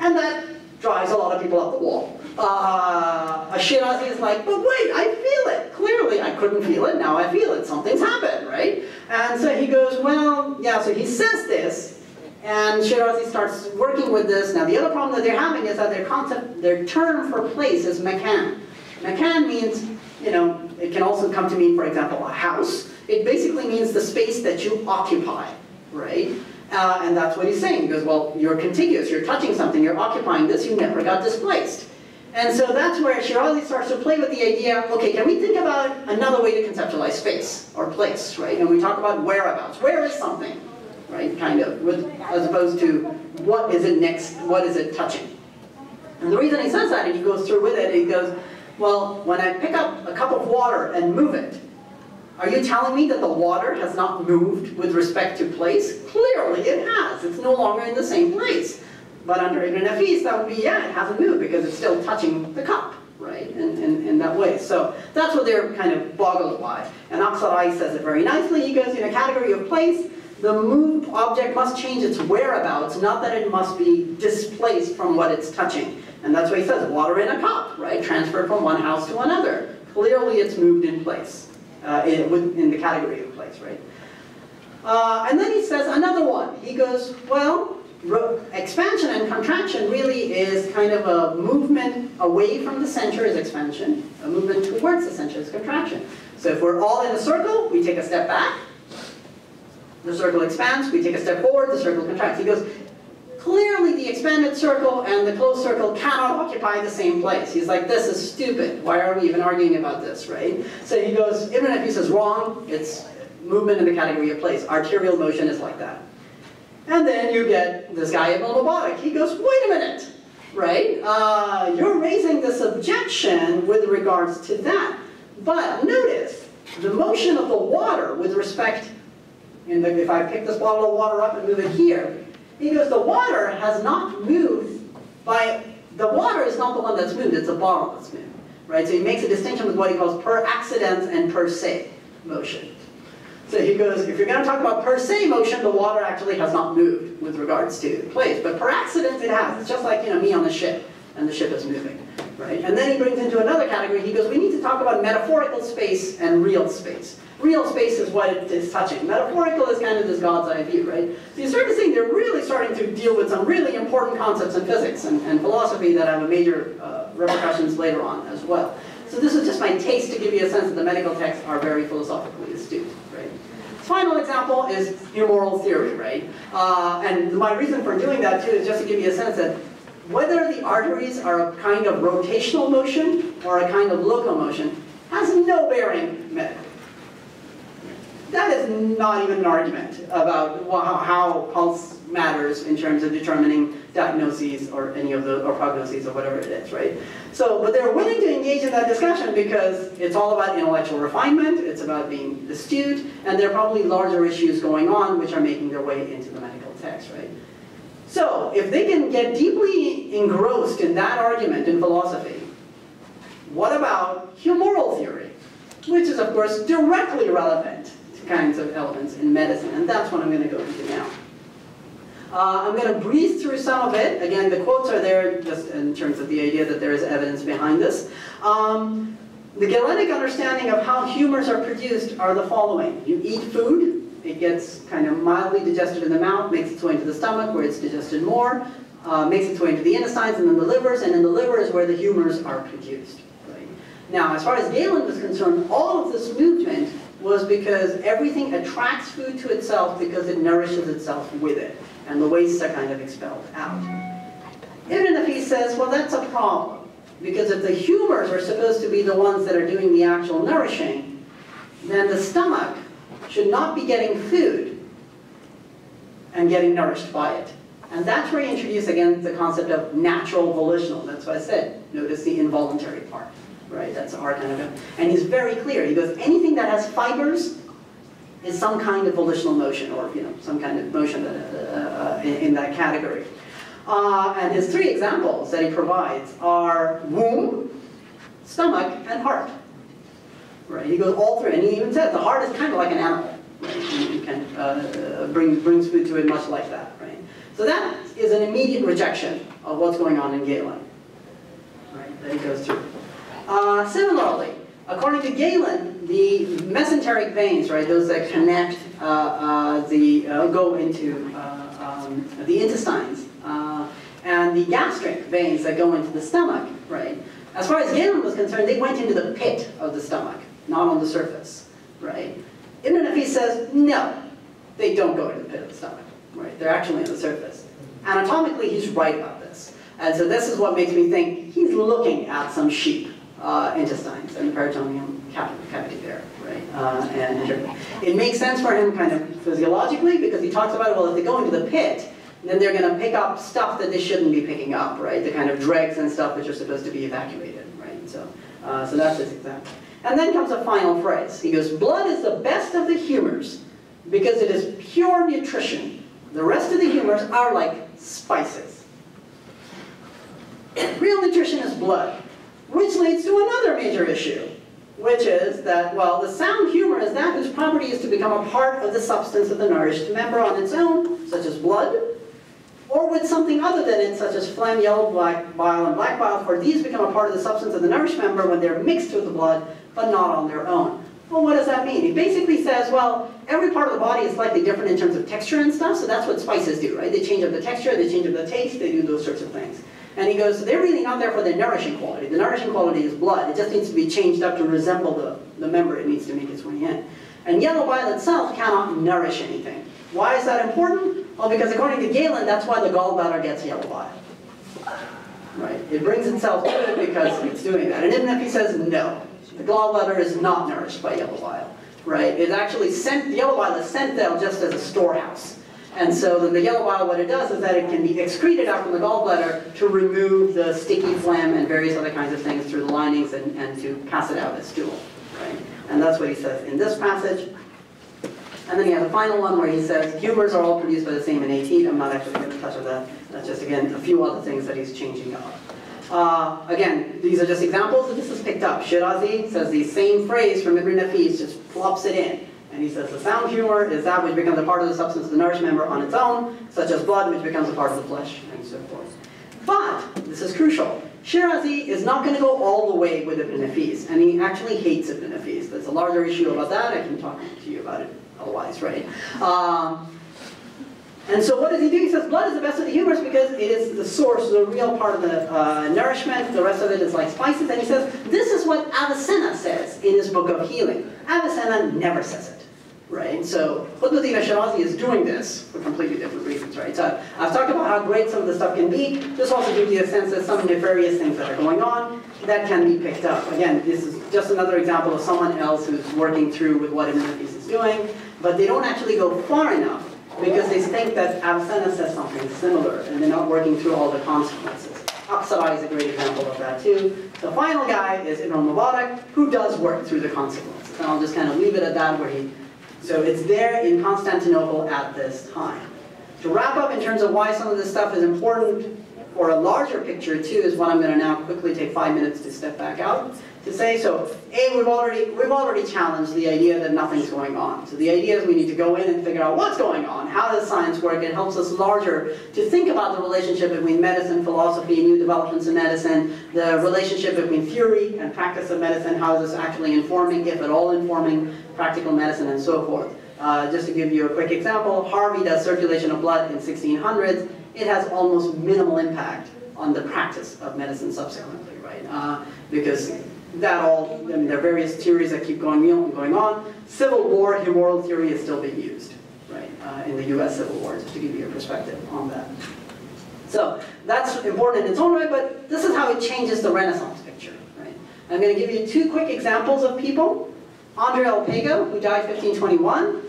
And that drives a lot of people up the wall. Uh, Shirazi is like, but wait, I feel it. Clearly, I couldn't feel it, now I feel it. Something's happened, right? And so he goes, well, yeah, so he says this, and Shirazi starts working with this. Now, the other problem that they're having is that their concept, their term for place is makan. Makan means, you know, it can also come to mean, for example, a house. It basically means the space that you occupy, right? Uh, and that's what he's saying. He goes, well, you're contiguous, you're touching something, you're occupying this, you never got displaced. And so that's where Shirazi starts to play with the idea, okay, can we think about another way to conceptualize space or place, right? And we talk about whereabouts. Where is something, right, kind of, with, as opposed to what is it next, what is it touching? And the reason he says that, and he goes through with it, he goes, well, when I pick up a cup of water and move it, are you telling me that the water has not moved with respect to place? Clearly it has. It's no longer in the same place. But under Ibn Nafis, that would be, yeah, it hasn't moved because it's still touching the cup, right, in, in, in that way. So that's what they're kind of boggled by. And Aqsarai says it very nicely. He goes in a category of place, the moved object must change its whereabouts, not that it must be displaced from what it's touching. And that's what he says, water in a cup, right, transferred from one house to another. Clearly it's moved in place, uh, in, in the category of place, right? Uh, and then he says another one. He goes, well, expansion and contraction really is kind of a movement away from the center is expansion, a movement towards the center is contraction. So if we're all in a circle, we take a step back, the circle expands, we take a step forward, the circle contracts. He goes, clearly the expanded circle and the closed circle cannot occupy the same place. He's like, this is stupid. Why are we even arguing about this, right? So he goes, Ibn Nafis says wrong, it's movement in the category of place. Arterial motion is like that. And then you get this guy Ibn Mubarak. He goes, wait a minute, right? Uh, you're raising this objection with regards to that. But notice, the motion of the water with respect, the, if I pick this bottle of water up and move it here, goes, the water has not moved by, the water is not the one that's moved, it's the bottle that's moved. Right? So he makes a distinction with what he calls per accident and per se motion. So he goes, if you're going to talk about per se motion, the water actually has not moved with regards to place. But per accident, it has. It's just like you know me on the ship, and the ship is moving. Right? And then he brings into another category, he goes, we need to talk about metaphorical space and real space. Real space is what it is touching. Metaphorical is kind of this God's eye view, right? So you start to see they're really starting to deal with some really important concepts in physics and, and philosophy that have a major uh, repercussions later on as well. So this is just my taste to give you a sense that the medical texts are very philosophically astute right? final example is humoral theory, right? Uh, and my reason for doing that too is just to give you a sense that whether the arteries are a kind of rotational motion or a kind of locomotion has no bearing medically. That is not even an argument about how pulse matters in terms of determining diagnoses or any of the, or prognoses or whatever it is, right? So, but they're willing to engage in that discussion because it's all about intellectual refinement, it's about being astute, and there are probably larger issues going on which are making their way into the medical text, right? So, if they can get deeply engrossed in that argument in philosophy, what about humoral theory? Which is, of course, directly relevant kinds of elements in medicine, and that's what I'm going to go into now. Uh, I'm going to breeze through some of it. Again, the quotes are there just in terms of the idea that there is evidence behind this. Um, the Galenic understanding of how humors are produced are the following. You eat food, it gets kind of mildly digested in the mouth, makes its way into the stomach where it's digested more, uh, makes its way into the intestines and then the livers, and in the liver is where the humors are produced. Right? Now, as far as Galen was concerned, all of this movement was because everything attracts food to itself because it nourishes itself with it and the wastes are kind of expelled out. Ibn Nafis says, well, that's a problem, because if the humors are supposed to be the ones that are doing the actual nourishing, then the stomach should not be getting food and getting nourished by it. And that's where he introduced, again, the concept of natural volitional. That's what I said. Notice the involuntary part, right? That's our kind of, and he's very clear. He goes, anything that has fibers is some kind of volitional motion or you know some kind of motion uh, uh, in, that category. Uh, and his three examples that he provides are womb, stomach, and heart. Right? He goes all through, and he even says the heart is kind of like an animal. Right? He can uh, bring brings food to it much like that. Right? So that is an immediate rejection of what's going on in Galen. Right? That he goes through. Uh, similarly, According to Galen, the mesenteric veins, right, those that connect uh, uh, the, uh, go into uh, um, the intestines, uh, and the gastric veins that go into the stomach, right, as far as Galen was concerned, they went into the pit of the stomach, not on the surface, right? Ibn Nafis says, no, they don't go into the pit of the stomach, right? They're actually on the surface. Anatomically, he's right about this. And so this is what makes me think he's looking at some sheep uh, intestines and the peritoneum cavity there, right? Uh, and it makes sense for him kind of physiologically because he talks about, well, if they go into the pit, then they're going to pick up stuff that they shouldn't be picking up, right? The kind of dregs and stuff which are supposed to be evacuated, right? So, uh, so that's his example. And then comes a final phrase. He goes, blood is the best of the humors because it is pure nutrition. The rest of the humors are like spices. Real nutrition is blood. Which leads to another major issue, which is that, well, the sound humor is that whose property is to become a part of the substance of the nourished member on its own, such as blood, or with something other than it, such as phlegm, yellow black bile, and black bile, for these become a part of the substance of the nourished member when they're mixed with the blood, but not on their own. Well, what does that mean? He basically says, well, every part of the body is slightly different in terms of texture and stuff, so that's what spices do, right? They change up the texture, they change up the taste, they do those sorts of things. And he goes, they're really not there for the nourishing quality. The nourishing quality is blood. It just needs to be changed up to resemble the, the member it needs to make its way in. And yellow bile itself cannot nourish anything. Why is that important? Well, because according to Galen, that's why the gallbladder gets yellow bile. Right? It brings itself to it because it's doing that. And Ibn he says no. The gallbladder is not nourished by yellow bile. Right? It's actually sent, the yellow bile is sent there just as a storehouse. And so then the yellow bile, what it does is that it can be excreted out from the gallbladder to remove the sticky phlegm and various other kinds of things through the linings and, and to pass it out as stool. Right? And that's what he says in this passage. And then he has a final one where he says, humors are all produced by the same innate heat. I'm not actually going to touch on that. That's just, again, a few other things that he's changing up. Uh, again, these are just examples that this is picked up. Shirazi says the same phrase from Ibn Nafis, just plops it in. And he says the sound humor is that which becomes a part of the substance of the nourished member on its own, such as blood, which becomes a part of the flesh, and so forth. But, this is crucial, Shirazi is not going to go all the way with Ibn Nafis, and he actually hates Ibn Nafis. There's a larger issue about that, I can talk to you about it otherwise, right? Um, and so what does he do? He says blood is the best of the humors because it is the source, the real part of the uh, nourishment. The rest of it is like spices. And he says, this is what Avicenna says in his book of healing. Avicenna never says it. Right? So Qutbuddin Shirazi is doing this for completely different reasons, right? So I've talked about how great some of the stuff can be. This also gives you a sense that some nefarious things that are going on that can be picked up. Again, this is just another example of someone else who's working through with what Ibn Nafis is doing, but they don't actually go far enough because they think that Avicenna says something similar and they're not working through all the consequences. Aqsarai is a great example of that too. The final guy is Ibn Mubarak, who does work through the consequences. And I'll just kind of leave it at that where he, so it's there in Constantinople at this time. To wrap up in terms of why some of this stuff is important for a larger picture too is what I'm going to now quickly take five minutes to step back out to say. So A, we've already, we've already challenged the idea that nothing's going on. So the idea is we need to go in and figure out what's going on. How does science work? It helps us larger to think about the relationship between medicine, philosophy, new developments in medicine, the relationship between theory and practice of medicine, how is this actually informing, if at all informing, practical medicine and so forth. Uh, just to give you a quick example, Harvey does circulation of blood in 1600s. It has almost minimal impact on the practice of medicine subsequently, right? Uh, because that all, I mean, there are various theories that keep going on, going on. Civil war, humoral theory is still being used, right, uh, in the US Civil War, just to give you a perspective on that. So that's important in its own right, but this is how it changes the Renaissance picture, right? I'm going to give you two quick examples of people. Andre Alpago, who died 1521,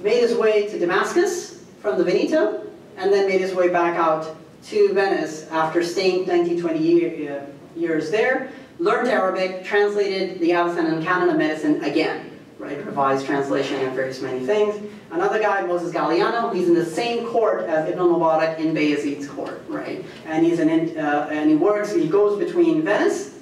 made his way to Damascus from the Veneto, and then made his way back out to Venice after staying 19, 20 year, uh, years there, learned Arabic, translated the Avicenna Canon of Medicine again, right? Revised translation and various many things. Another guy, Moses Galiano, he's in the same court as Ibn Mubarak in Bayezid's court, right? And he's an, uh, and he works, he goes between Venice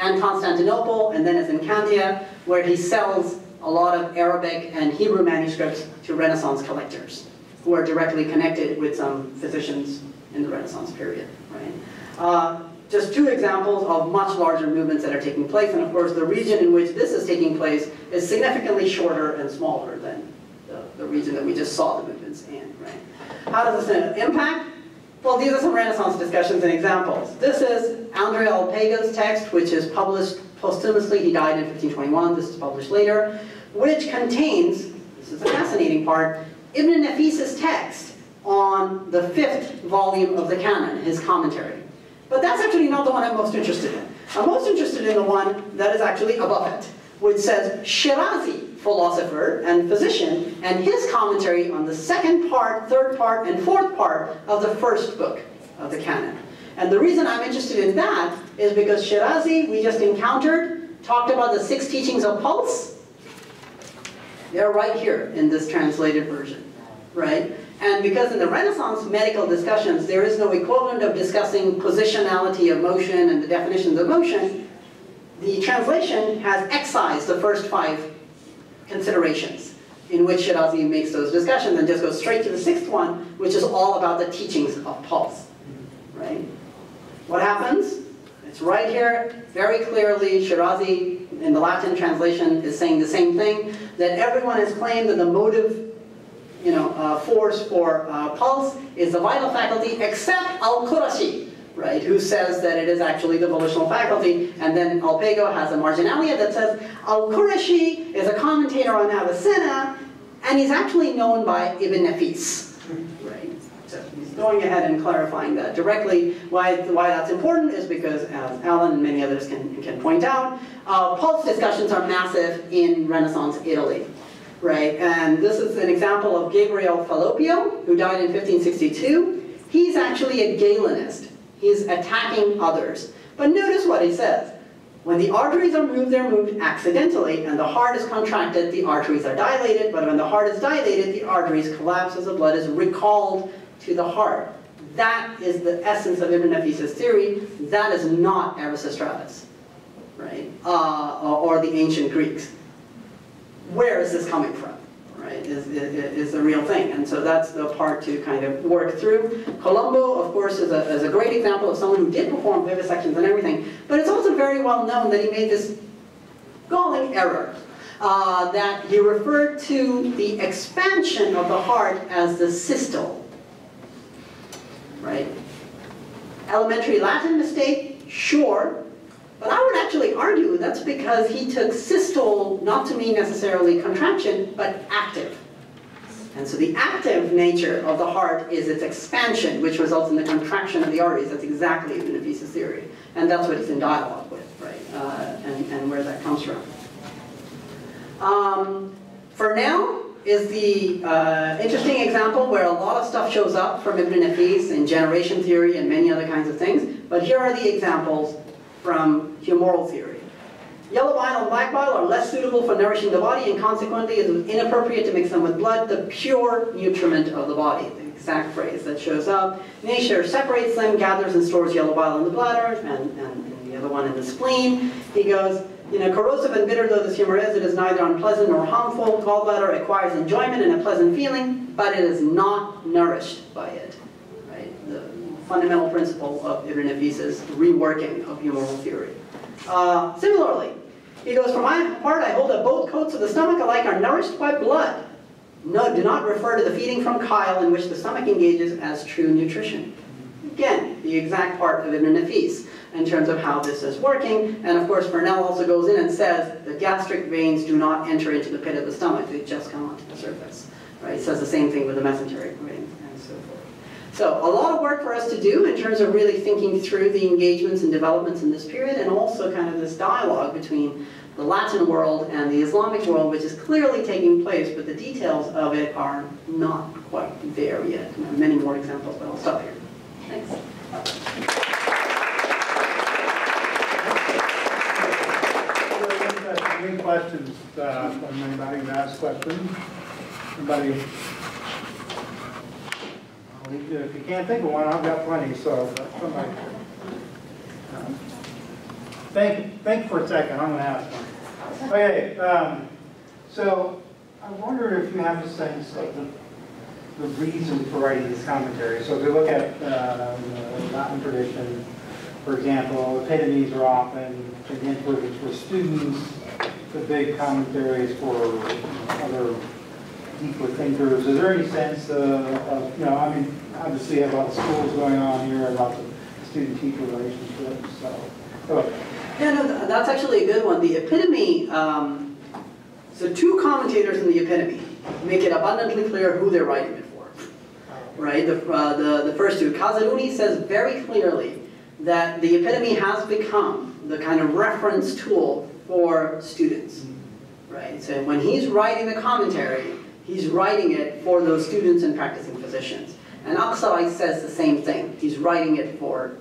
and Constantinople, and then is in Candia, where he sells a lot of Arabic and Hebrew manuscripts to Renaissance collectors, who are directly connected with some physicians in the Renaissance period, right? Uh, just two examples of much larger movements that are taking place, and of course the region in which this is taking place is significantly shorter and smaller than the, the region that we just saw the movements in, right? How does this impact? Well, these are some Renaissance discussions and examples. This is Andrea Alpago's text, which is published posthumously. He died in 1521. This is published later, which contains, this is the fascinating part, Ibn Nafis's text on the fifth volume of the canon, his commentary. But that's actually not the one I'm most interested in. I'm most interested in the one that is actually above it, which says Shirazi, philosopher and physician, and his commentary on the second part, third part, and fourth part of the first book of the canon. And the reason I'm interested in that is because Shirazi, we just encountered, talked about the six teachings of pulse. They're right here in this translated version, right? And because in the Renaissance medical discussions, there is no equivalent of discussing positionality of motion and the definitions of motion, the translation has excised the first five considerations in which Shirazi makes those discussions and just goes straight to the sixth one, which is all about the teachings of Pulse, right? What happens? It's right here, very clearly, Shirazi in the Latin translation is saying the same thing, that everyone has claimed that the motive you know, uh, force for uh, pulse is the vital faculty except Al-Qurashi, right, who says that it is actually the volitional faculty, and then Alpago has a marginalia that says Al-Qurashi is a commentator on Avicenna, and he's actually known by Ibn Nafis, right? So he's going ahead and clarifying that directly. Why, why that's important is because, as Alan and many others can, can point out, uh, pulse discussions are massive in Renaissance Italy right? And this is an example of Gabriel Falloppio, who died in 1562. He's actually a Galenist. He's attacking others. But notice what he says. When the arteries are moved, they're moved accidentally, and the heart is contracted, the arteries are dilated, but when the heart is dilated, the arteries collapse as the blood is recalled to the heart. That is the essence of Ibn Nafis's theory. That is not Erasistratus, right? Uh, or the ancient Greeks where is this coming from? Right, is, is, is, the real thing. And so that's the part to kind of work through. Colombo, of course, is a, is a great example of someone who did perform vivisections and everything, but it's also very well known that he made this galling error. Uh, that he referred to the expansion of the heart as the systole. Right? Elementary Latin mistake, sure, but I would actually argue that's because he took systole not to mean necessarily contraction, but active. And so the active nature of the heart is its expansion, which results in the contraction of the arteries. That's exactly Nafis's theory. And that's what he's in dialogue with, right? Uh, and, and where that comes from. Um, Fernel is the uh, interesting example where a lot of stuff shows up from Ibn Nafis in generation theory and many other kinds of things. But here are the examples from humoral theory. Yellow bile and black bile are less suitable for nourishing the body and consequently it is inappropriate to mix them with blood, the pure nutriment of the body. The exact phrase that shows up. Nature separates them, gathers and stores yellow bile in the bladder and, and, the other one in the spleen. He goes, you know, corrosive and bitter though this humor is, it is neither unpleasant nor harmful. Gallbladder acquires enjoyment and a pleasant feeling, but it is not nourished by it fundamental principle of Ibn Nafis's reworking of humoral theory. Uh, similarly, he goes, for my part, I hold that both coats of the stomach alike are nourished by blood. No, do not refer to the feeding from chyle in which the stomach engages as true nutrition. Again, the exact part of Ibn Nafis in terms of how this is working. And of course, Fernel also goes in and says the gastric veins do not enter into the pit of the stomach, they just come onto the surface. Right? He says the same thing with the mesenteric vein. So a lot of work for us to do in terms of really thinking through the engagements and developments in this period and also kind of this dialogue between the Latin world and the Islamic world, which is clearly taking place, but the details of it are not quite there yet. There many more examples, but I'll stop here. Thanks. Any questions uh, from anybody who has questions? Anybody if you can't think of one, I've got plenty, so somebody. Um, think, think for a second, I'm gonna ask one. Okay, um, so I wonder if you have a sense of the, the reason for writing this commentary. So if you look at uh, the Latin tradition, for example, epitomes are often inquiries for students, the big commentaries for other deeper thinkers. Is there any sense uh, of, you know, I mean, obviously you have a lot of schools going on here and lots of student-teacher relationships, so. Yeah, no, that's actually a good one. The epitome, um, so two commentators in the epitome make it abundantly clear who they're writing it for, right? The, uh, the, the first two. Kazaruni says very clearly that the epitome has become the kind of reference tool for students, right? So when he's writing the commentary, he's writing it for those students and practicing physicians. And Aqsarai says the same thing. He's writing it for,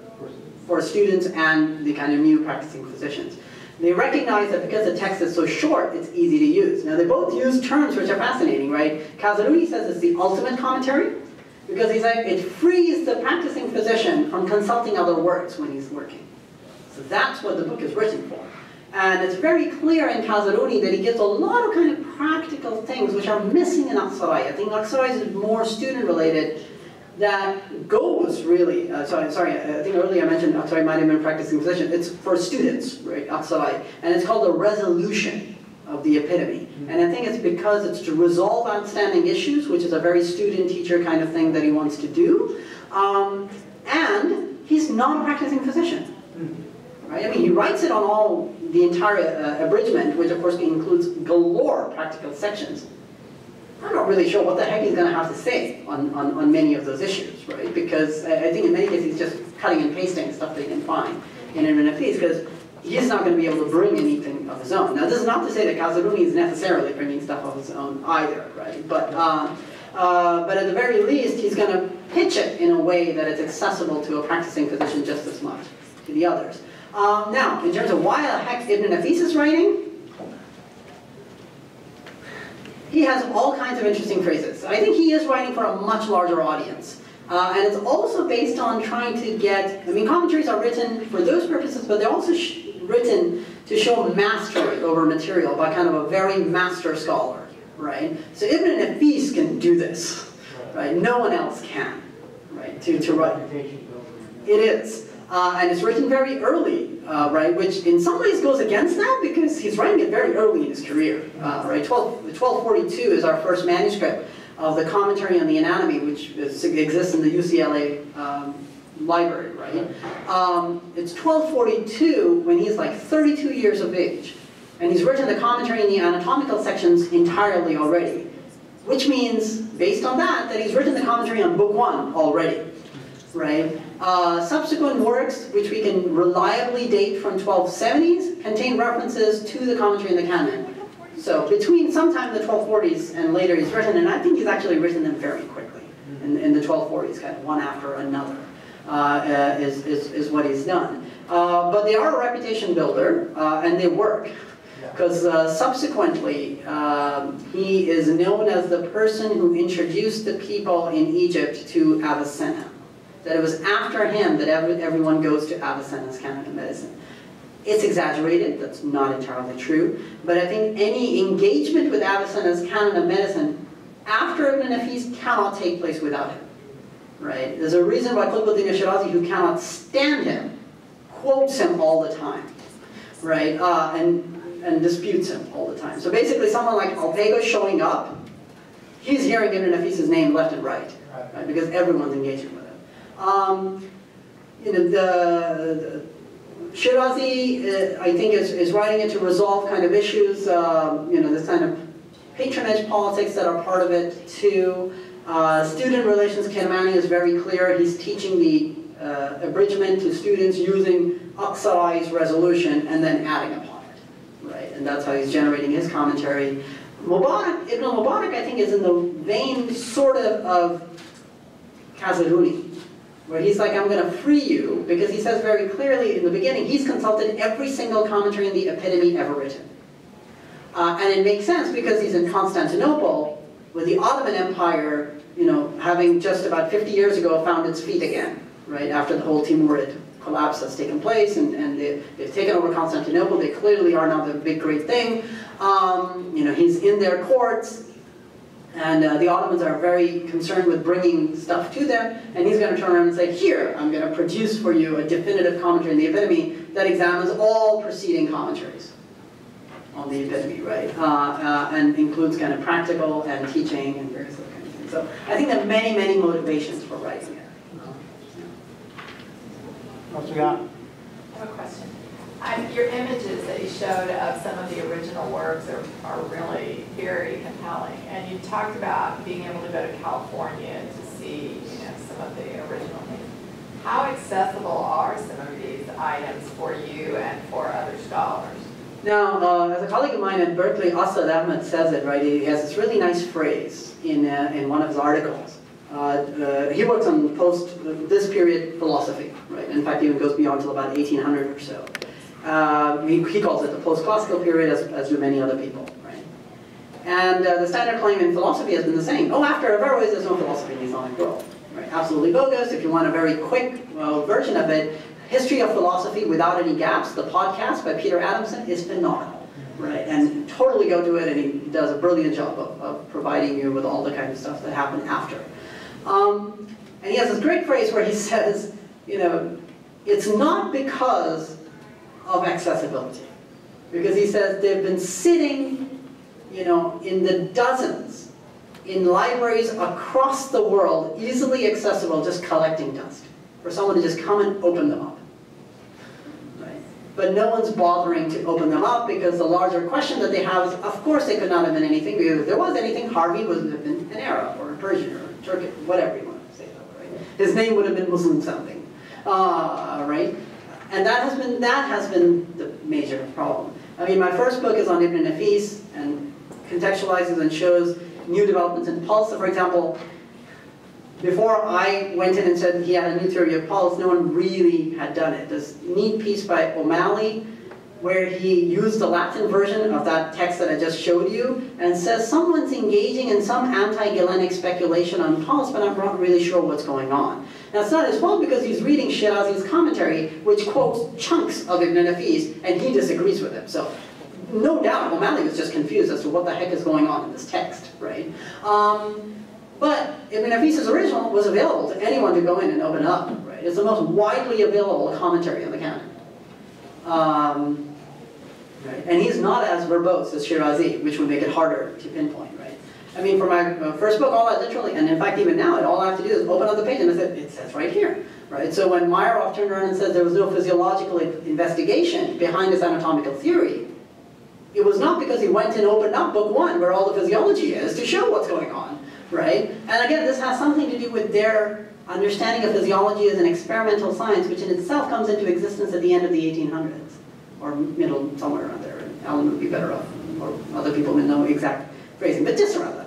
for students and the kind of new practicing physicians. They recognize that because the text is so short, it's easy to use. Now, they both use terms which are fascinating, right? Kazaruni says it's the ultimate commentary, because he's like, it frees the practicing physician from consulting other works when he's working. So that's what the book is written for. And it's very clear in Kazaruni that he gives a lot of kind of practical things which are missing in Aqsarai. I think Aqsarai is more student-related that goes really, uh, sorry, sorry, I think earlier I mentioned Aqsarai might have been a practicing physician. It's for students, right, Aqsarai. And it's called the resolution of the epitome. And I think it's because it's to resolve outstanding issues, which is a very student-teacher kind of thing that he wants to do. Um, and he's not a practicing physician. Right? I mean, he writes it on all the entire uh, abridgment, which of course includes galore practical sections. I'm not really sure what the heck he's going to have to say on, on, on many of those issues, right? Because I think in many cases he's just cutting and pasting stuff that he can find in Ibn Nafis, because he's not going to be able to bring anything of his own. Now, this is not to say that Kazaruni is necessarily bringing stuff of his own either, right? But, uh, uh, but at the very least, he's going to pitch it in a way that it's accessible to a practicing physician just as much to the others. Um, now, in terms of why the heck Ibn Nafis is writing, he has all kinds of interesting phrases. I think he is writing for a much larger audience. Uh, and it's also based on trying to get, I mean, commentaries are written for those purposes, but they're also written to show mastery over material by kind of a very master scholar, right? So Ibn Nafis can do this, right? No one else can, right? To, to write. It is. Uh, and it's written very early, uh, right? Which in some ways goes against that because he's writing it very early in his career, uh, right? 12, 1242 is our first manuscript of the commentary on the anatomy, which is, exists in the UCLA um, library, right? Um, it's 1242 when he's like 32 years of age. And he's written the commentary in the anatomical sections entirely already. Which means, based on that, that he's written the commentary on book one already, right? Uh, subsequent works, which we can reliably date from 1270s, contain references to the commentary in the canon. So between sometime in the 1240s and later he's written, and I think he's actually written them very quickly in, in the 1240s, kind of one after another, uh, uh, is, is, is what he's done. Uh, but they are a reputation builder, uh, and they work. Because uh, subsequently, um, he is known as the person who introduced the people in Egypt to Avicenna that it was after him that every, everyone goes to Avicenna's canon of medicine. It's exaggerated, that's not entirely true, but I think any engagement with Avicenna's canon of medicine after Ibn Nafis cannot take place without him. Right? There's a reason why Qutbuddin Shirazi, who cannot stand him, quotes him all the time. Right? Uh, and, and disputes him all the time. So basically someone like Alpago showing up, he's hearing Ibn Nafis's name left and right, right? Because everyone's engaging with him. Um, you know, the, the Shirazi, uh, I think, is, is writing it to resolve kind of issues, uh, you know, this kind of patronage politics that are part of it too. Uh, student relations, Kirmani is very clear. He's teaching the uh, abridgment to students using Aqsarai's resolution and then adding upon it, right? And that's how he's generating his commentary. Mubarak, Ibn Mubarak, I think, is in the vein, sort of, of Kazaruni where he's like, I'm going to free you, because he says very clearly in the beginning, he's consulted every single commentary in the epitome ever written. Uh, and it makes sense because he's in Constantinople, with the Ottoman Empire, you know, having just about 50 years ago found its feet again, right, after the whole Timurid collapse has taken place, and, and they, have taken over Constantinople. They clearly are now the big, great thing. Um, you know, he's in their courts. And uh, the Ottomans are very concerned with bringing stuff to them, and he's going to turn around and say, here, I'm going to produce for you a definitive commentary on the epitome that examines all preceding commentaries on the epitome, right? Uh, uh, and includes kind of practical and teaching and various other kinds of things. So I think there are many, many motivations for writing it. What's we got? I have a question. Um, your images that you showed of some of the original works are, are really very compelling. And you talked about being able to go to California to see you know, some of the original things. How accessible are some of these items for you and for other scholars? Now, uh, as a colleague of mine at Berkeley, Asad Ahmed says it, right? He has this really nice phrase in, uh, in one of his articles. Uh, uh he works on post, this period philosophy, right? In fact, even goes beyond till about 1800 or so. Uh, he, he, calls it the post-classical period, as, as do many other people, right? And uh, the standard claim in philosophy has been the same. Oh, after Averroes, there's no philosophy in the Islamic world. Right? Absolutely bogus. If you want a very quick uh, version of it, History of Philosophy Without Any Gaps, the podcast by Peter Adamson is phenomenal, right? And totally go to it, and he does a brilliant job of, of providing you with all the kind of stuff that happened after. Um, and he has this great phrase where he says, you know, it's not because of accessibility. Because he says they've been sitting, you know, in the dozens in libraries across the world, easily accessible, just collecting dust. For someone to just come and open them up. Right? But no one's bothering to open them up because the larger question that they have is, of course they could not have been anything, because if there was anything, Harvey would have been an Arab or a Persian or a Turkic, whatever you want to say that, right? His name would have been Muslim sounding, uh, right? And that has been, that has been the major problem. I mean, my first book is on Ibn Nafis and contextualizes and shows new developments in pulse. So for example, before I went in and said he had a new theory of pulse, no one really had done it. This neat piece by O'Malley, where he used the Latin version of that text that I just showed you, and says someone's engaging in some anti-Galenic speculation on pulse, but I'm not really sure what's going on. It's not his fault because he's reading Shirazi's commentary, which quotes chunks of Ibn Nafis, and he disagrees with him. So no doubt O'Malley was just confused as to what the heck is going on in this text, right? Um, but Ibn Nafis's original was available to anyone to go in and open up, right? It's the most widely available commentary on the canon. Um, right? And he's not as verbose as Shirazi, which would make it harder to pinpoint? I mean, for my first book, all I literally, and in fact even now, all I have to do is open up the page and it says, it says right here, right? So when Meyerhof turned around and said there was no physiological investigation behind his anatomical theory, it was not because he went and opened up book one, where all the physiology is, to show what's going on, right? And again, this has something to do with their understanding of physiology as an experimental science, which in itself comes into existence at the end of the 1800s, or middle, somewhere around there. And Alan would be better off, or other people may know exact but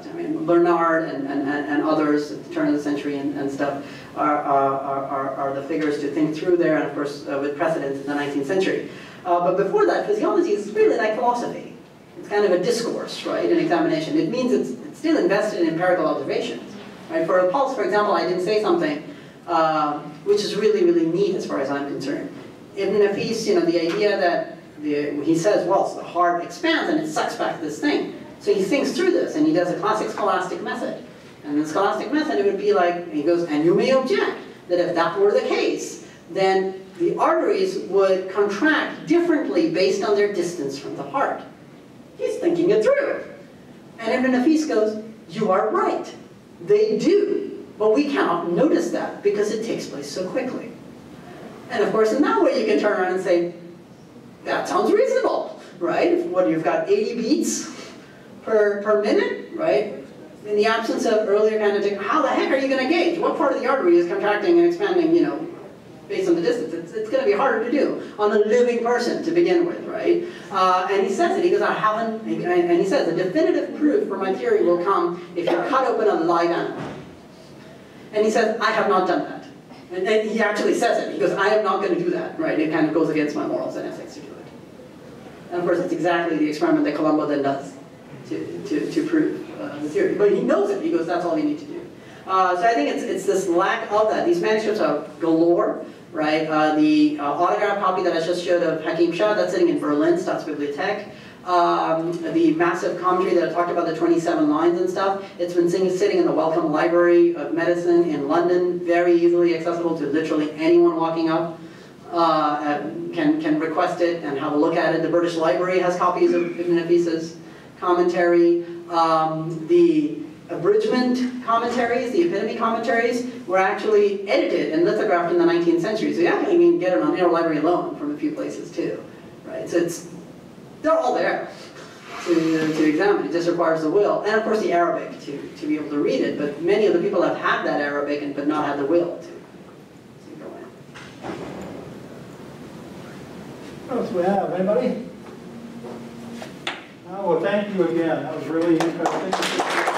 time. I mean, Bernard and, and, and others at the turn of the century and, and stuff are, are, are, are the figures to think through there, and of course uh, with precedence in the 19th century. Uh, but before that, physiology is really like philosophy. It's kind of a discourse, right, an examination. It means it's, it's still invested in empirical observations. Right? For a pulse, for example, I didn't say something uh, which is really, really neat as far as I'm concerned. Ibn Nafis, you know, the idea that the, he says, well, so the heart expands and it sucks back this thing. So he thinks through this and he does a classic scholastic method. And the scholastic method, it would be like, he goes, and you may object that if that were the case, then the arteries would contract differently based on their distance from the heart. He's thinking it through. And Ibn Nafis goes, you are right. They do. But we cannot notice that because it takes place so quickly. And of course, in that way you can turn around and say, that sounds reasonable, right? What, you've got 80 beats per, per minute, right? In the absence of earlier kind of, how the heck are you going to gauge? What part of the artery is contracting and expanding, you know, based on the distance. It's, it's going to be harder to do on a living person to begin with, right? Uh, and he says it, he goes, I haven't, and he says, the definitive proof for my theory will come if you cut open a live animal. And he says, I have not done that. And, and he actually says it. He goes, I am not going to do that, right? It kind of goes against my morals and ethics to do it. And of course, it's exactly the experiment that Colombo then does to, to, to prove uh, the theory. But he knows it. He goes, that's all you need to do. Uh, so I think it's, it's this lack of that. These manuscripts are galore, right? Uh, the uh, autograph copy that I just showed of Hakim Shah, that's sitting in Berlin, Staatsbibliothek. Um, the massive commentary that I talked about, the 27 lines and stuff, it's been sitting in the Wellcome Library of Medicine in London, very easily accessible to literally anyone walking up. Uh, can, can request it and have a look at it. The British Library has copies of Ibn Nafis's commentary. Um, the abridgment commentaries, the epitome commentaries, were actually edited and lithographed in the 19th century. So you can get it on Interlibrary loan from a few places too, right? So it's, they're all there to, to examine. It just requires the will. And of course the Arabic to, to be able to read it. But many of the people have had that Arabic and, but not had the will to, to go in. What else we have? Anybody? Oh, well, thank you again. That was really interesting.